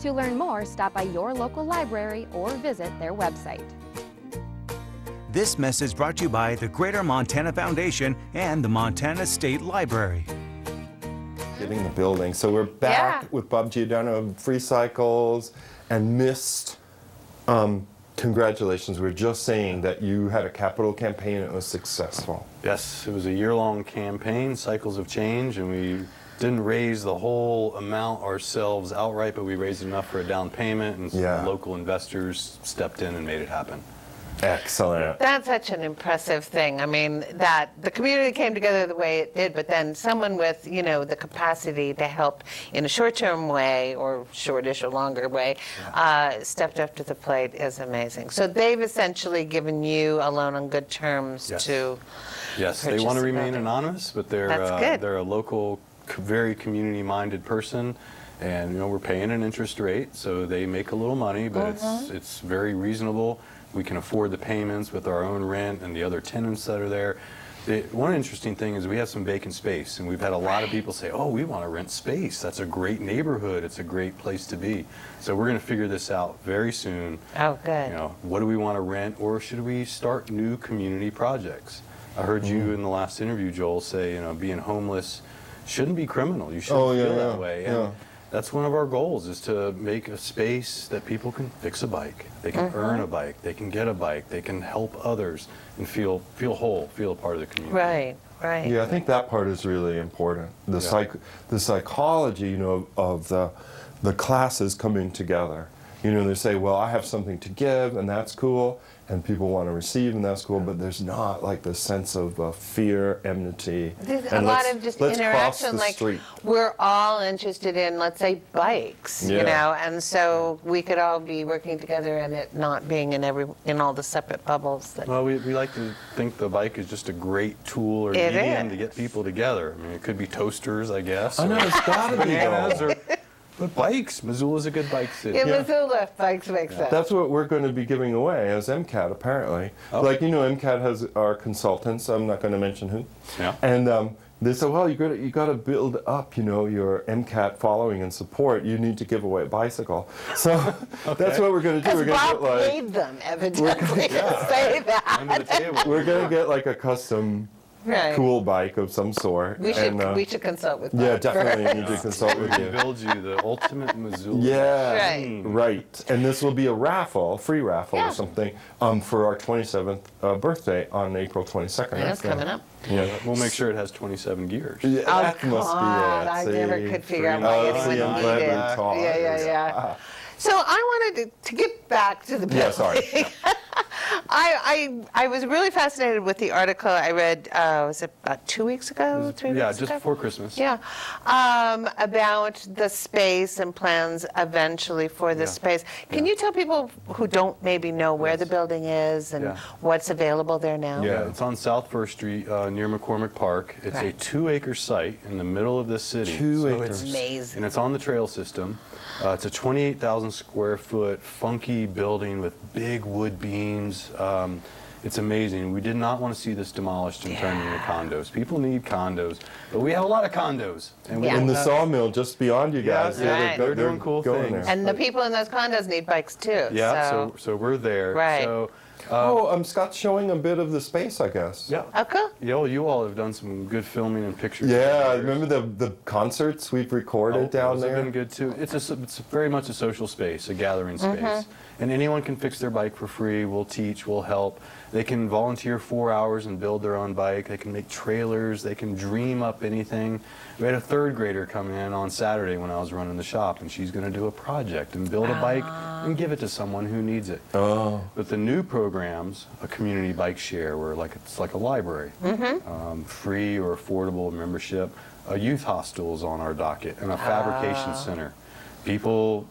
To learn more, stop by your local library or visit their website. This message brought to you by the Greater Montana Foundation and the Montana State Library. Getting the building. So we're back Yeah. with Bob Giordano Free Cycles and Mist. Um, congratulations. We are just saying that you had a capital campaign and it was successful. Yes, it was a year-long campaign, cycles of change, and we didn't raise the whole amount ourselves outright, but we raised enough for a down payment, and Yeah. local investors stepped in and made it happen. Excellent. That's such an impressive thing. I mean, that the community came together the way it did, but then someone with, you know, the capacity to help in a short-term way or shortish or longer way uh, stepped up to the plate is amazing. So they've essentially given you a loan on good terms Yes. to Yes, they want to remain anonymous, but they're uh, they're a local, very community-minded person, and you know we're paying an interest rate, so they make a little money, but it's Mm-hmm. it's very reasonable. We can afford the payments with our own rent and the other tenants that are there. The, one interesting thing is we have some vacant space, and we've had a lot of people say, "Oh, we want to rent space. That's a great neighborhood. It's a great place to be." So we're going to figure this out very soon. Oh, good. You know, what do we want to rent, or should we start new community projects? I heard you Mm-hmm. in the last interview, Joel, say you know being homeless shouldn't be criminal. You shouldn't Oh, yeah, feel yeah, that way. And yeah. That's one of our goals is to make a space that people can fix a bike, they can Mm-hmm. earn a bike, they can get a bike, they can help others, and feel feel whole, feel a part of the community. Right, right. Yeah, I think that part is really important. The Yeah. psych, the psychology, you know, of the the classes coming together. You know, they say, well, I have something to give, and that's cool, and people want to receive, and that's cool. But there's not like this sense of uh, fear, enmity, There's a and lot let's- of just let's cross interaction, the like street. we're all interested in, let's say, bikes, you know, and so we could all be working together and it not being in every in all the separate bubbles. That, Well, we, we like to think the bike is just a great tool or medium is. to get people together. I mean, it could be toasters, I guess. I know, or it's gotta be, bananas, or But bikes, Missoula's a good bike city. In Missoula, bikes make sense. That's what we're going to be giving away as MCAT, apparently. Oh. Like, you know, MCAT has our consultants. I'm not going to mention who. Yeah. And um, they said, well, you got you got to build up, you know, your MCAT following and support. You need to give away a bicycle. So that's what we're going to do. We're Because going to Bob get like paid them, evidently, to say that. we're going to get like a custom Right. cool bike of some sort. We should, and, uh, we should consult with Bob. yeah, definitely first. need to consult with you. build you the ultimate Missoula. Yeah, Right. right. And this will be a raffle, free raffle Yeah. or something, um, for our 27th uh, birthday on April 22nd. Yeah, it's coming up. Yeah. We'll make sure it has 27 gears. Yeah, Oh, that must be it. I see? never could figure out Free why money. anyone See, I'm glad needed. we talked. Yeah, yeah, yeah. So I wanted to, to get back to the Yeah, sorry. Building. I, I I was really fascinated with the article I read. Uh, was it about two weeks ago? Three Yeah, weeks just ago? before Christmas. Yeah, um, about the space and plans eventually for the Yeah. space. Can you tell people who don't maybe know where the building is and Yeah. what's available there now? Yeah, it's on South First Street uh, near McCormick Park. It's a two-acre site in the middle of the city. Two So acres. it's- Amazing. And it's on the trail system. Uh, it's a 28,000 square foot funky building with big wood beams. Um, it's amazing. We did not want to see this demolished and turned into condos. People need condos, but we have a lot of condos. And we Yeah. don't In the sawmill just beyond you guys. yeah, they're- Right. they're doing cool things. there. And the people in those condos need bikes too. Yeah, so, so, so we're there. Right. So, oh, um, Scott's showing a bit of the space, I guess. yeah. Okay. Yo, you all have done some good filming and pictures. Yeah, over remember the, the concerts we've recorded Oh, down those there? have been good too. It's a, s- it's very much a social space, a gathering space, Mm-hmm. and anyone can fix their bike for free. We'll teach, we'll help. They can volunteer four hours and build their own bike. They can make trailers. They can dream up anything. We had a third grader come in on Saturday when I was running the shop, and she's going to do a project and build a bike and give it to someone who needs it. Oh. But the new programs, a community bike share, where like it's like a library, um, free or affordable membership. A youth hostel is on our docket, and a fabrication center. People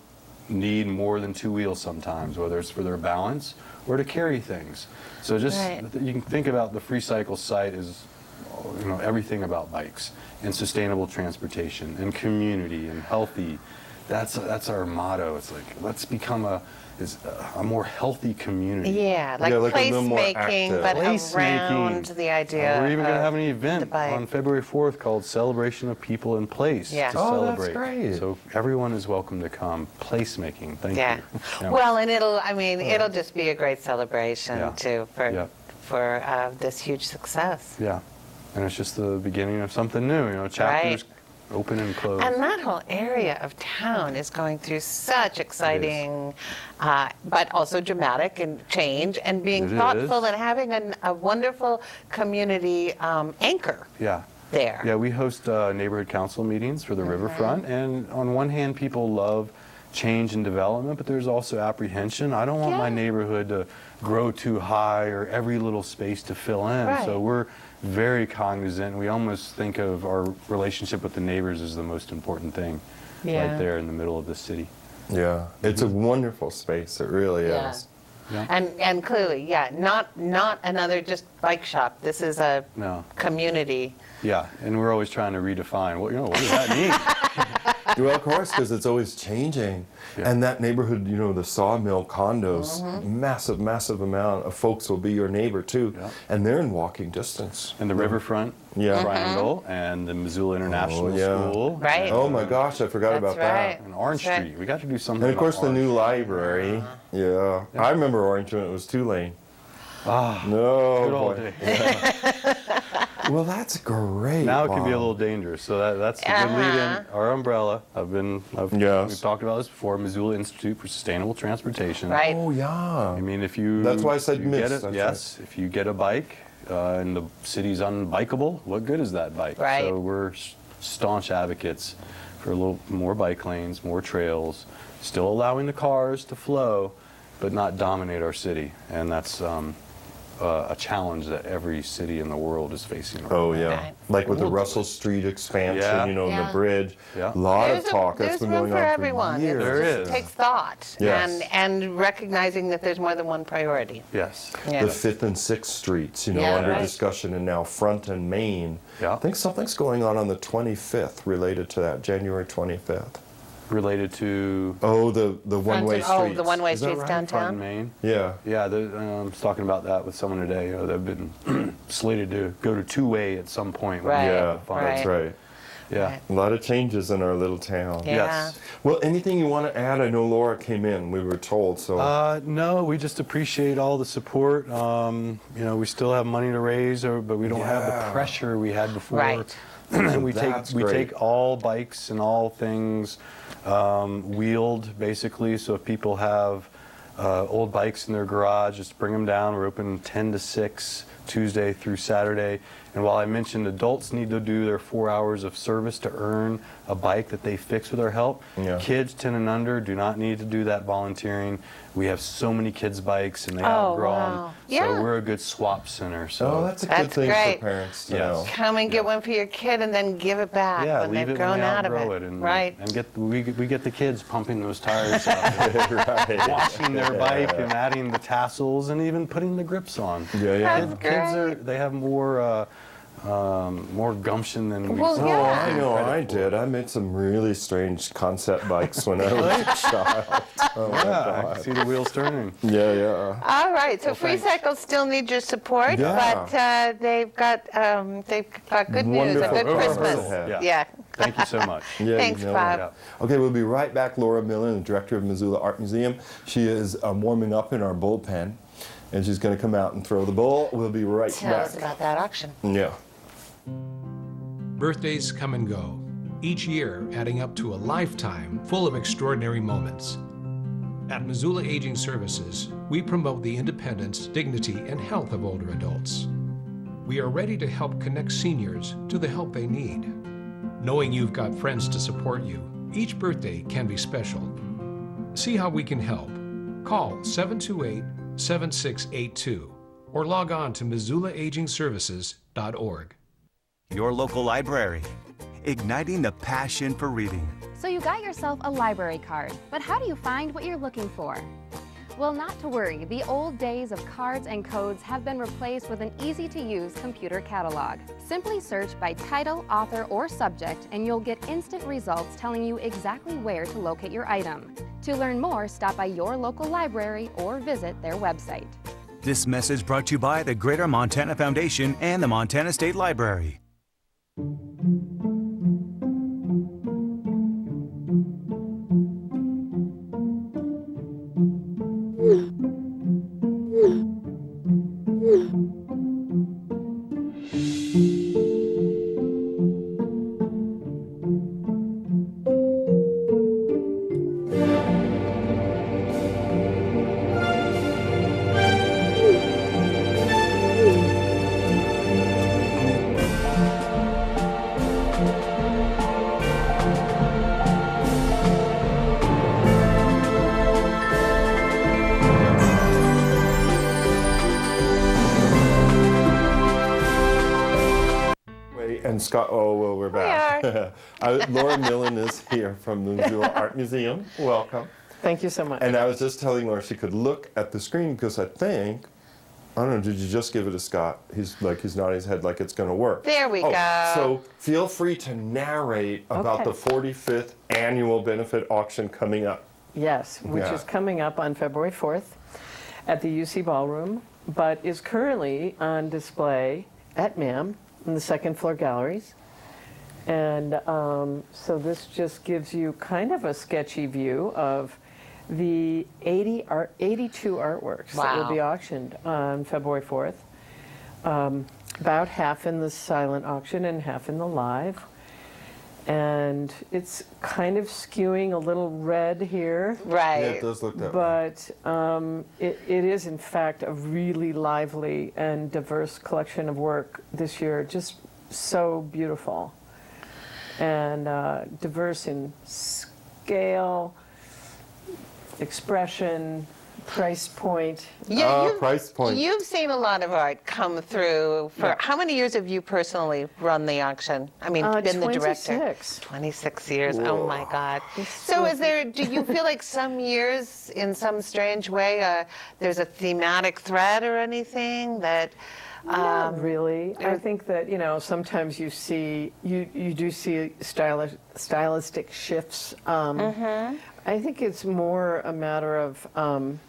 need more than two wheels sometimes, whether it's for their balance or to carry things. So just Right. you can think about the Free Cycle site as you know everything about bikes and sustainable transportation and community and healthy. That's that's our motto. It's like let's become a is a, a more healthy community. Yeah, like Yeah, like a more placemaking, active. but Placemaking. around the idea. Uh, we're even going to have an event on February 4th called Celebration of People in Place Yeah. to Oh, that's celebrate. great. So everyone is welcome to come. Placemaking. Thank Yeah. you. Yeah. Well, and it'll, I mean, it'll just be a great celebration Yeah. too for, Yeah. for uh, this huge success. yeah. And it's just the beginning of something new. You know, chapters open and close. And that whole area of town is going through such exciting, uh, but also dramatic and change, and being It thoughtful is. and having an, a wonderful community um, anchor yeah. there. Yeah, we host uh, neighborhood council meetings for the riverfront, and on one hand, people love change and development, but there's also apprehension. I don't want my neighborhood to grow too high or every little space to fill in. Right. So we're very cognizant. We almost think of our relationship with the neighbors as the most important thing, Yeah. right there in the middle of the city. Yeah, it's a wonderful space. It really Yeah. is. Yeah. And, and clearly, yeah, not, not another just bike shop. This is a No. community. Yeah, and we're always trying to redefine what you know. What does that mean? well, of course, because it's always changing. Yeah. And that neighborhood, you know, the sawmill condos, Mm-hmm. massive, massive amount of folks will be your neighbor too. Yeah. And they're in walking distance. and the riverfront Yeah. triangle and the Missoula International Oh, yeah. School. Right. Oh my gosh, I forgot That's about right. that. And Orange That's right. Street. We got to do something. And of course, the new Orange. library. Yeah. I remember Orange when it was two lane. Ah, No. good old boy. days. Well, that's great. Now it can be a little dangerous. So that, that's the good Uh-huh. lead-in. Our umbrella. I've been. I've, Yes. We've talked about this before. Missoula Institute for Sustainable Transportation. Right. Oh, yeah. I mean, if you. That's why I said you mist, Get it, that's yes. If you get a bike uh, and the city's unbikeable, what good is that bike? Right. So we're staunch advocates for a little more bike lanes, more trails, still allowing the cars to flow, but not dominate our city. And that's um, uh, a challenge that every city in the world is facing. right Oh yeah, Right. like with the Russell Street expansion, Yeah. you know, and Yeah. the bridge. Yeah. A lot There's of talk that's there's been room going for on everyone. for It years. There just is. takes thought Yes. and and recognizing that there's more than one priority. Yes. Yeah. The Fifth and Sixth Streets, you know, Yeah, under right. discussion, and now Front and Main. Yeah. I think something's going on on the 25th related to that, January 25th. Related to. Oh, the the one-way Frontage- oh, the one-way streets right? downtown? Front Main. Yeah. Yeah, the, um, I was talking about that with someone today. You know, they've been slated to go to two-way at some point. Right, Yeah, have the funds. that's right. Yeah. A lot of changes in our little town. Yeah. Yes. Well, anything you want to add? I know Laura came in. We were told so. Uh, no, we just appreciate all the support. Um, you know, we still have money to raise, or, but we don't have the pressure we had before. Right. we take That's we great. take all bikes and all things um, wheeled, basically. So if people have uh, old bikes in their garage, just bring them down. We're open 10 to 6 Tuesday through Saturday. And while I mentioned adults need to do their four hours of service to earn a bike that they fix with our help, Yeah. kids 10 and under do not need to do that volunteering. We have so many kids' bikes and they Oh, outgrow wow. them. Yeah. So we're a good swap center. So oh, that's a good That's thing great. for parents to Yes. know. Come and get one for your kid and then give it back yeah, when leave they've it when grown they out of it. it, and, right. and get we, we get the kids pumping those tires out, right. washing their bike and adding the tassels and even putting the grips on. Yeah, yeah. That's Kid- Kids are they have more uh, um, more gumption than we Well, give Oh. I know credit I did. I made some really strange concept bikes when I was a child. Oh Yeah, I God. can see the wheels turning. Yeah, yeah. All right, so Well, Free thanks. Cycle still needs your support, Yeah. but uh, they've got um, they've got good news, a Wonderful good Christmas. Yeah. Yeah. Thank you so much. Yeah, Thanks, you know Bob. it. Okay, we'll be right back. Laura Millin, the director of Missoula Art Museum. She is um, warming up in our bullpen, and she's going to come out and throw the bull. We'll be right Tell back. us about that auction. Yeah. Birthdays come and go, each year adding up to a lifetime full of extraordinary moments. At Missoula Aging Services, we promote the independence, dignity, and health of older adults. We are ready to help connect seniors to the help they need. Knowing you've got friends to support you, each birthday can be special. See how we can help. Call 728 7682 or log on to MissoulaAgingServices.org. Your local library, igniting the passion for reading. So you got yourself a library card, but how do you find what you're looking for? Well, not to worry, the old days of cards and codes have been replaced with an easy to use computer catalog. Simply search by title, author, or subject, and you'll get instant results telling you exactly where to locate your item. To learn more, stop by your local library or visit their website. This message brought to you by the Greater Montana Foundation and the Montana State Library. Wait, Laura Millin is here from the Missoula Art Museum. Welcome. Thank you so much. And I was just telling Laura she could look at the screen because I think, I don't know, did you just give it to Scott? He's like, he's nodding his head like it's going to work. There we Oh, go. So feel free to narrate about Okay. the 45th annual benefit auction coming up. Yes, which Yeah. is coming up on February 4th at the UC Ballroom, but is currently on display at MAM in the second floor galleries. And um, so this just gives you kind of a sketchy view of the 80 art, 82 artworks that will be auctioned on February 4th. Um, about half in the silent auction and half in the live. And it's kind of skewing a little red here. Right. Yeah, it does look that way. But um, it, it is, in fact, a really lively and diverse collection of work this year. Just so beautiful. And uh, diverse in scale, expression, price point. You, Uh, you've- price point. You've seen a lot of art come through. For Yeah. how many years have you personally run the auction? I mean, Uh, been the director. 26. 26 years. Oh my God. It's So, so- is there? Do you feel like some years, in some strange way, uh, there's a thematic thread or anything that? Not really. I think that, you know, sometimes you see, you, you do see stylish, stylistic shifts. Um, Mm-hmm. I think it's more a matter of, um,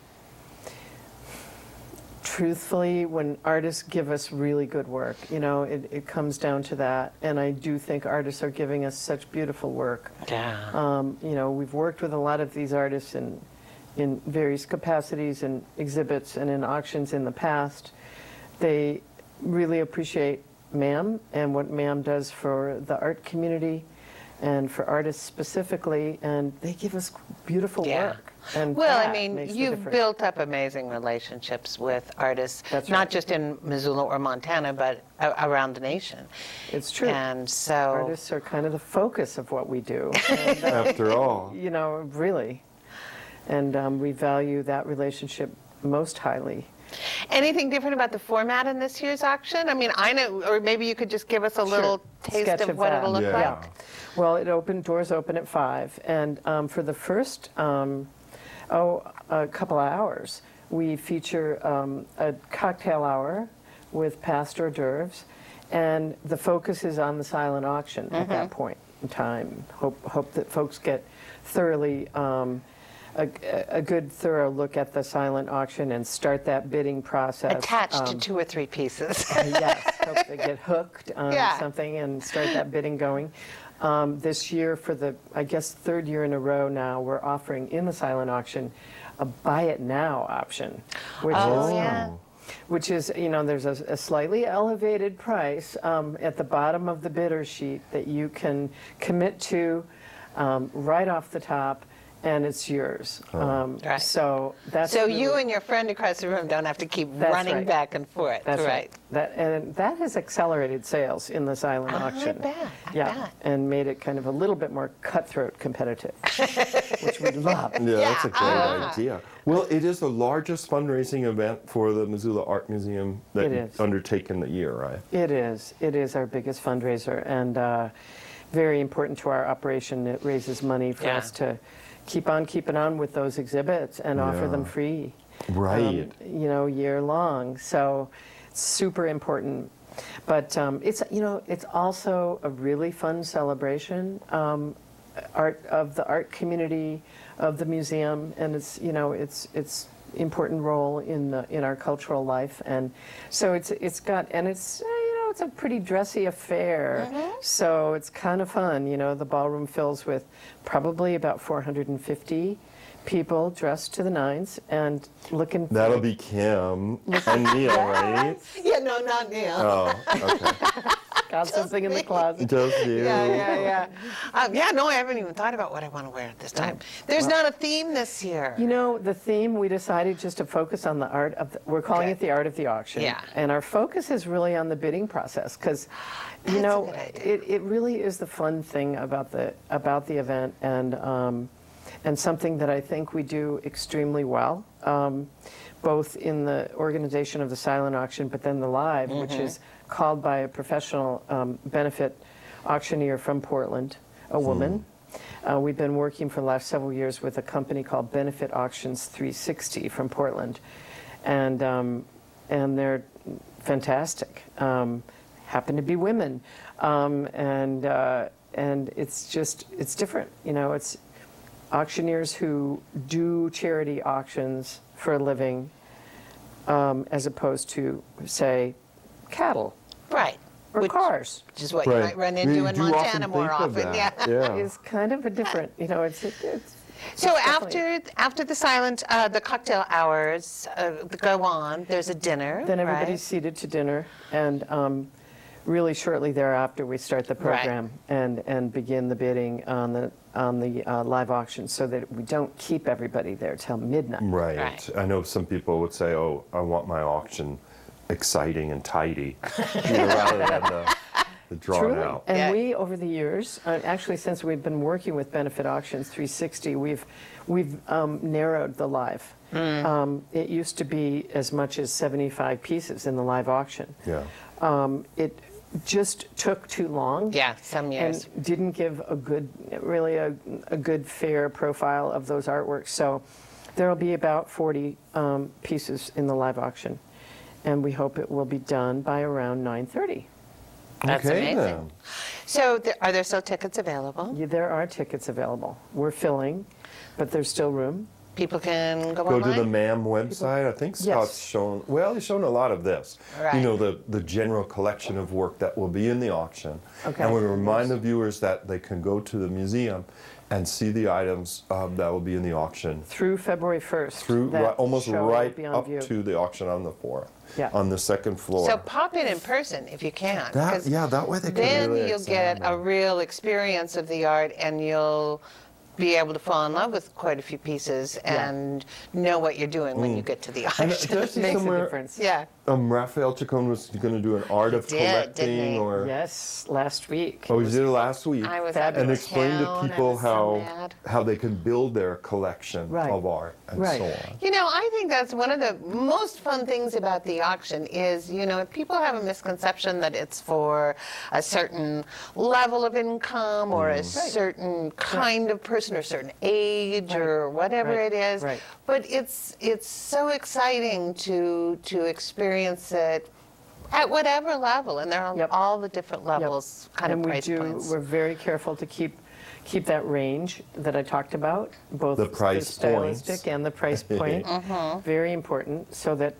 truthfully, when artists give us really good work, you know, it, it comes down to that. And I do think artists are giving us such beautiful work. Yeah. Um, you know, we've worked with a lot of these artists in, in various capacities and exhibits and in auctions in the past. They really appreciate MAM and what MAM does for the art community and for artists specifically, and they give us beautiful Yeah. work. And Well, I mean, you've built up amazing relationships with artists, That's not right. just in Missoula or Montana, but a- around the nation. It's true. And so, Artists are kind of the focus of what we do. And, uh, After all. You know, really. And um, we value that relationship most highly. Anything different about the format in this year's auction? I mean, I know, or maybe you could just give us a little taste Sketch of, of what it'll look Yeah. like. Well, it opened, doors open at five, and um, for the first, um, oh, a couple of hours, we feature um, a cocktail hour with past hors d'oeuvres, and the focus is on the silent auction at that point in time. Hope, hope that folks get thoroughly, um, a, a good thorough look at the silent auction and start that bidding process. Attached to um, two or three pieces. yes, hope they get hooked on Yeah. something and start that bidding going. Um, this year, for the, I guess, third year in a row now, we're offering in the silent auction a buy it now option, which Oh, is, yeah. which is, you know, there's a, a slightly elevated price um, at the bottom of the bidder sheet that you can commit to um, right off the top, and it's yours. Um, Right. So that's So really- you and your friend across the room don't have to keep running right. back and forth. That's right. That, and that has accelerated sales in the silent I auction. bet, I yeah, bet. and made it kind of a little bit more cutthroat competitive, which we love. Yeah, that's a great ah. idea. Well, it is the largest fundraising event for the Missoula Art Museum that It you've undertaken the year, right? It is. It is our biggest fundraiser and uh, very important to our operation. It raises money for Yeah. us to keep on keeping on with those exhibits and offer them free. Right. um, you know, year long. So it's super important. But um, it's you know it's also a really fun celebration um, art of the art community of the museum, and it's you know it's it's important role in the in our cultural life, and so it's it's got and it's it's a pretty dressy affair. Mm-hmm. So it's kind of fun. You know, the ballroom fills with probably about 450 people dressed to the nines and looking. That'll be Kim and Neil, right? Yeah, no, not Neil. Oh, okay. Got something in the closet. Just you. Yeah, yeah, yeah. Um, yeah, no, I haven't even thought about what I want to wear at this time. There's not a theme this year. You know, the theme, we decided just to focus on the art of, the, we're calling Okay. it the art of the auction. Yeah. And our focus is really on the bidding process because, you know, it, it really is the fun thing about the, about the event and, um, and something that I think we do extremely well, um, both in the organization of the silent auction, but then the live, which Mm-hmm. is called by a professional um, benefit auctioneer from Portland, a woman. Uh, we've been working for the last several years with a company called Benefit Auctions 360 from Portland, and um, and they're fantastic. Um, happen to be women, um, and uh, and it's just it's different. You know, it's auctioneers who do charity auctions for a living, um, as opposed to say cattle Right. or Which- cars. Which is what you might run into We in Montana often more think of often. Yeah. that. Yeah. Is kind of a different. You know, it's it's. So it's after after the silent, uh, the cocktail hours uh, go on. There's a dinner. Then everybody's right? seated to dinner, and um, really shortly thereafter, we start the Right. program and, and begin the bidding on the on the uh, live auction, so that we don't keep everybody there till midnight. Right. Right. I know some people would say, "Oh, I want my auction exciting and tidy," you know, rather than the, the drawn Truly. out. And Yeah. we, over the years, uh, actually since we've been working with Benefit Auctions 360, we've we've um, narrowed the live. Mm. Um, it used to be as much as 75 pieces in the live auction. Yeah. Um, it just took too long. Yeah, some years. and didn't give a good, really a, a good fair profile of those artworks. So there'll be about 40 um, pieces in the live auction. And we hope it will be done by around 9:30. That's okay amazing. then. So th- are there still tickets available? Yeah, There are tickets available. We're filling, but there's still room. People can go, Go to online? the MAM website. I think Yes. Shown, well, he's shown a lot of this. Right. You know, the, the general collection of work that will be in the auction. Okay. And we remind the viewers that they can go to the museum and see the items um, that will be in the auction Through February 1st. through right, almost right up view. to the auction on the floor, Yeah. on the second floor. So pop in in person if you can. That- yeah, that way they can Then really you'll get a real experience of the art and you'll be able to fall in love with quite a few pieces and know what you're doing when you get to the Mm. And auction. did I see Makes a difference. yeah. Um, Rafael Chacon was going to do an art of did, didn't collecting or Yes, last week. Oh, he did it last week. I was Fabulous. and out of explain to people was so how how they can build their collection Right. of art and Right. so on. You know, I think that's one of the most fun things about the auction is, you know, if people have a misconception that it's for a certain level of income or Mm. a certain kind of person or a certain age or whatever Right. it is. Right. But it's it's so exciting to to experience it at whatever level, and there are Yep. all the different levels, kind and of we price do, points. we're very careful to keep, keep that range that I talked about, both The price stylistic points. and the price point. Mm-hmm. Very important, so that,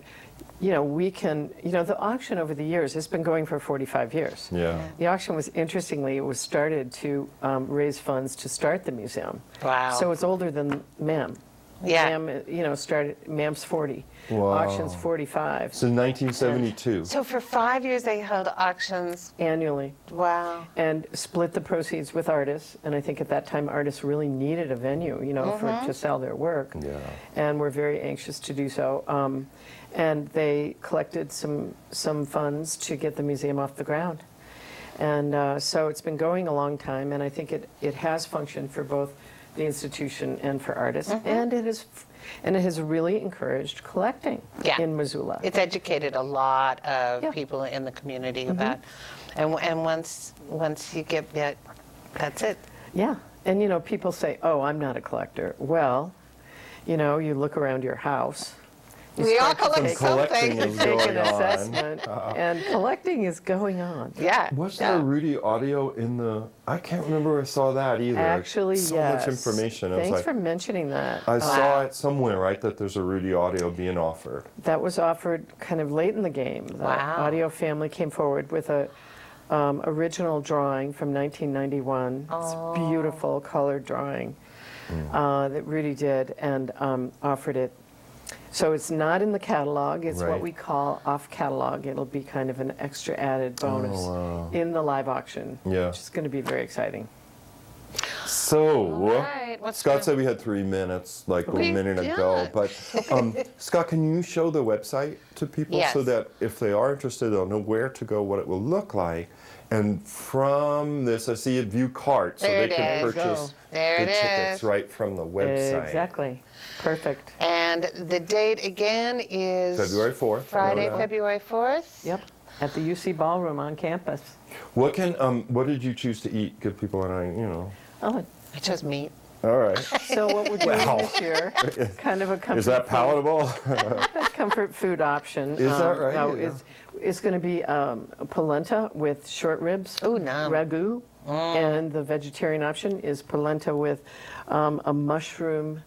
you know, we can, you know, the auction over the years has been going for 45 years. Yeah. The auction was, interestingly, it was started to um, raise funds to start the museum. Wow. So it's older than MAM. Yeah. MAM, you know, started, MAM's 40. Wow. Auction's 45 So 1972. so for five years they held auctions. annually. Wow. and split the proceeds with artists. And I think at that time, artists really needed a venue, you know, for to sell their work. Yeah. And were very anxious to do so. Um, and they collected some some funds to get the museum off the ground. And uh, so it's been going a long time, and I think it, it has functioned for both the institution and for artists, mm-hmm. and it is, and it has really encouraged collecting Yeah. in Missoula. It's educated a lot of Yeah. people in the community mm-hmm. about, and and once once you get that, that's it. Yeah, and you know, people say, "Oh, I'm not a collector." Well, you know, you look around your house. You We all start to collect collecting something. is Take going an on. assessment, and collecting is going on. Yeah. Was yeah. there Rudy Autio in the? I can't remember. I saw that either. Actually, so yes. much information. I was Thanks like, for mentioning that. I Uh, saw it somewhere, right? That there's a Rudy Autio being offered. That was offered kind of late in the game. The Wow. Autio family came forward with a um, original drawing from 1991. Oh. It's beautiful colored drawing uh, that Rudy did and um, offered it. So it's not in the catalog. It's Right. what we call off catalog. It'll be kind of an extra added bonus wow. in the live auction, Yeah. which is going to be very exciting. So, right, what's Scott the- said we had three minutes, like a We minute ago. But um, Scott, can you show the website to people so that if they are interested, they'll know where to go, what it will look like, and from this, I see a view cart, so There they can is. purchase There the it tickets is. right from the website. Exactly. Perfect. And the date again is February 4th. Friday, I know that. February 4th. Yep. At the UC Ballroom on campus. What can um, what did you choose to eat? Give people an idea, you know. Oh, I chose meat. All right. so what we're doing Wow. this year, kind of a comfort Is that food- palatable? comfort food option. Is that right? no, Yeah. It's, it's going to be um, polenta with short ribs, Ooh, nom. ragu, and the vegetarian option is polenta with um, a mushroom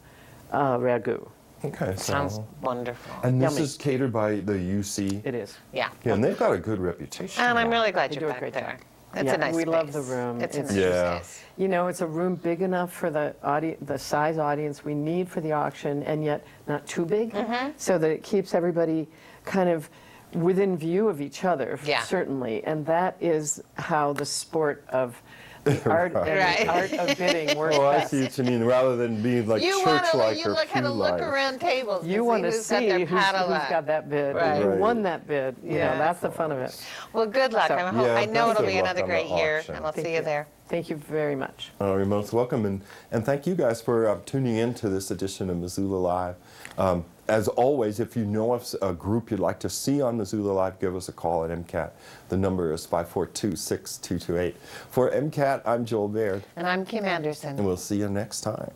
uh, ragu. okay. So. Sounds wonderful. and this Yummy. is catered by the UC. It is. Yeah. Yeah, and they've got a good reputation. And I'm really glad They you're back great there. job. It's Yeah, a nice we space. love the room. It's, It's- a nice Yeah. space. You know, it's a room big enough for the audi- the size audience we need for the auction, and yet not too big, Mm-hmm. so that it keeps everybody kind of within view of each other, Yeah. certainly. And that is how the sport of the art, and Right. the art of bidding works Oh, I see what you mean. Rather than being like you want to church-like you or look, kind of look around tables. You want to see who's got see their who's, who's paddle up. got that bid, Right. who Right. won that bid. You Yeah. know, that's the fun of it. Well, good luck. So- I, hope, Yeah, I know it'll be another great year, and I'll Thank see you you. there. Thank you very much. Uh, you're most welcome, and, and thank you guys for uh, tuning in to this edition of Missoula Live. Um, as always, if you know of a group you'd like to see on Missoula Live, give us a call at MCAT. The number is 542-6228. For MCAT, I'm Joel Baird, And I'm Kim Anderson. and we'll see you next time.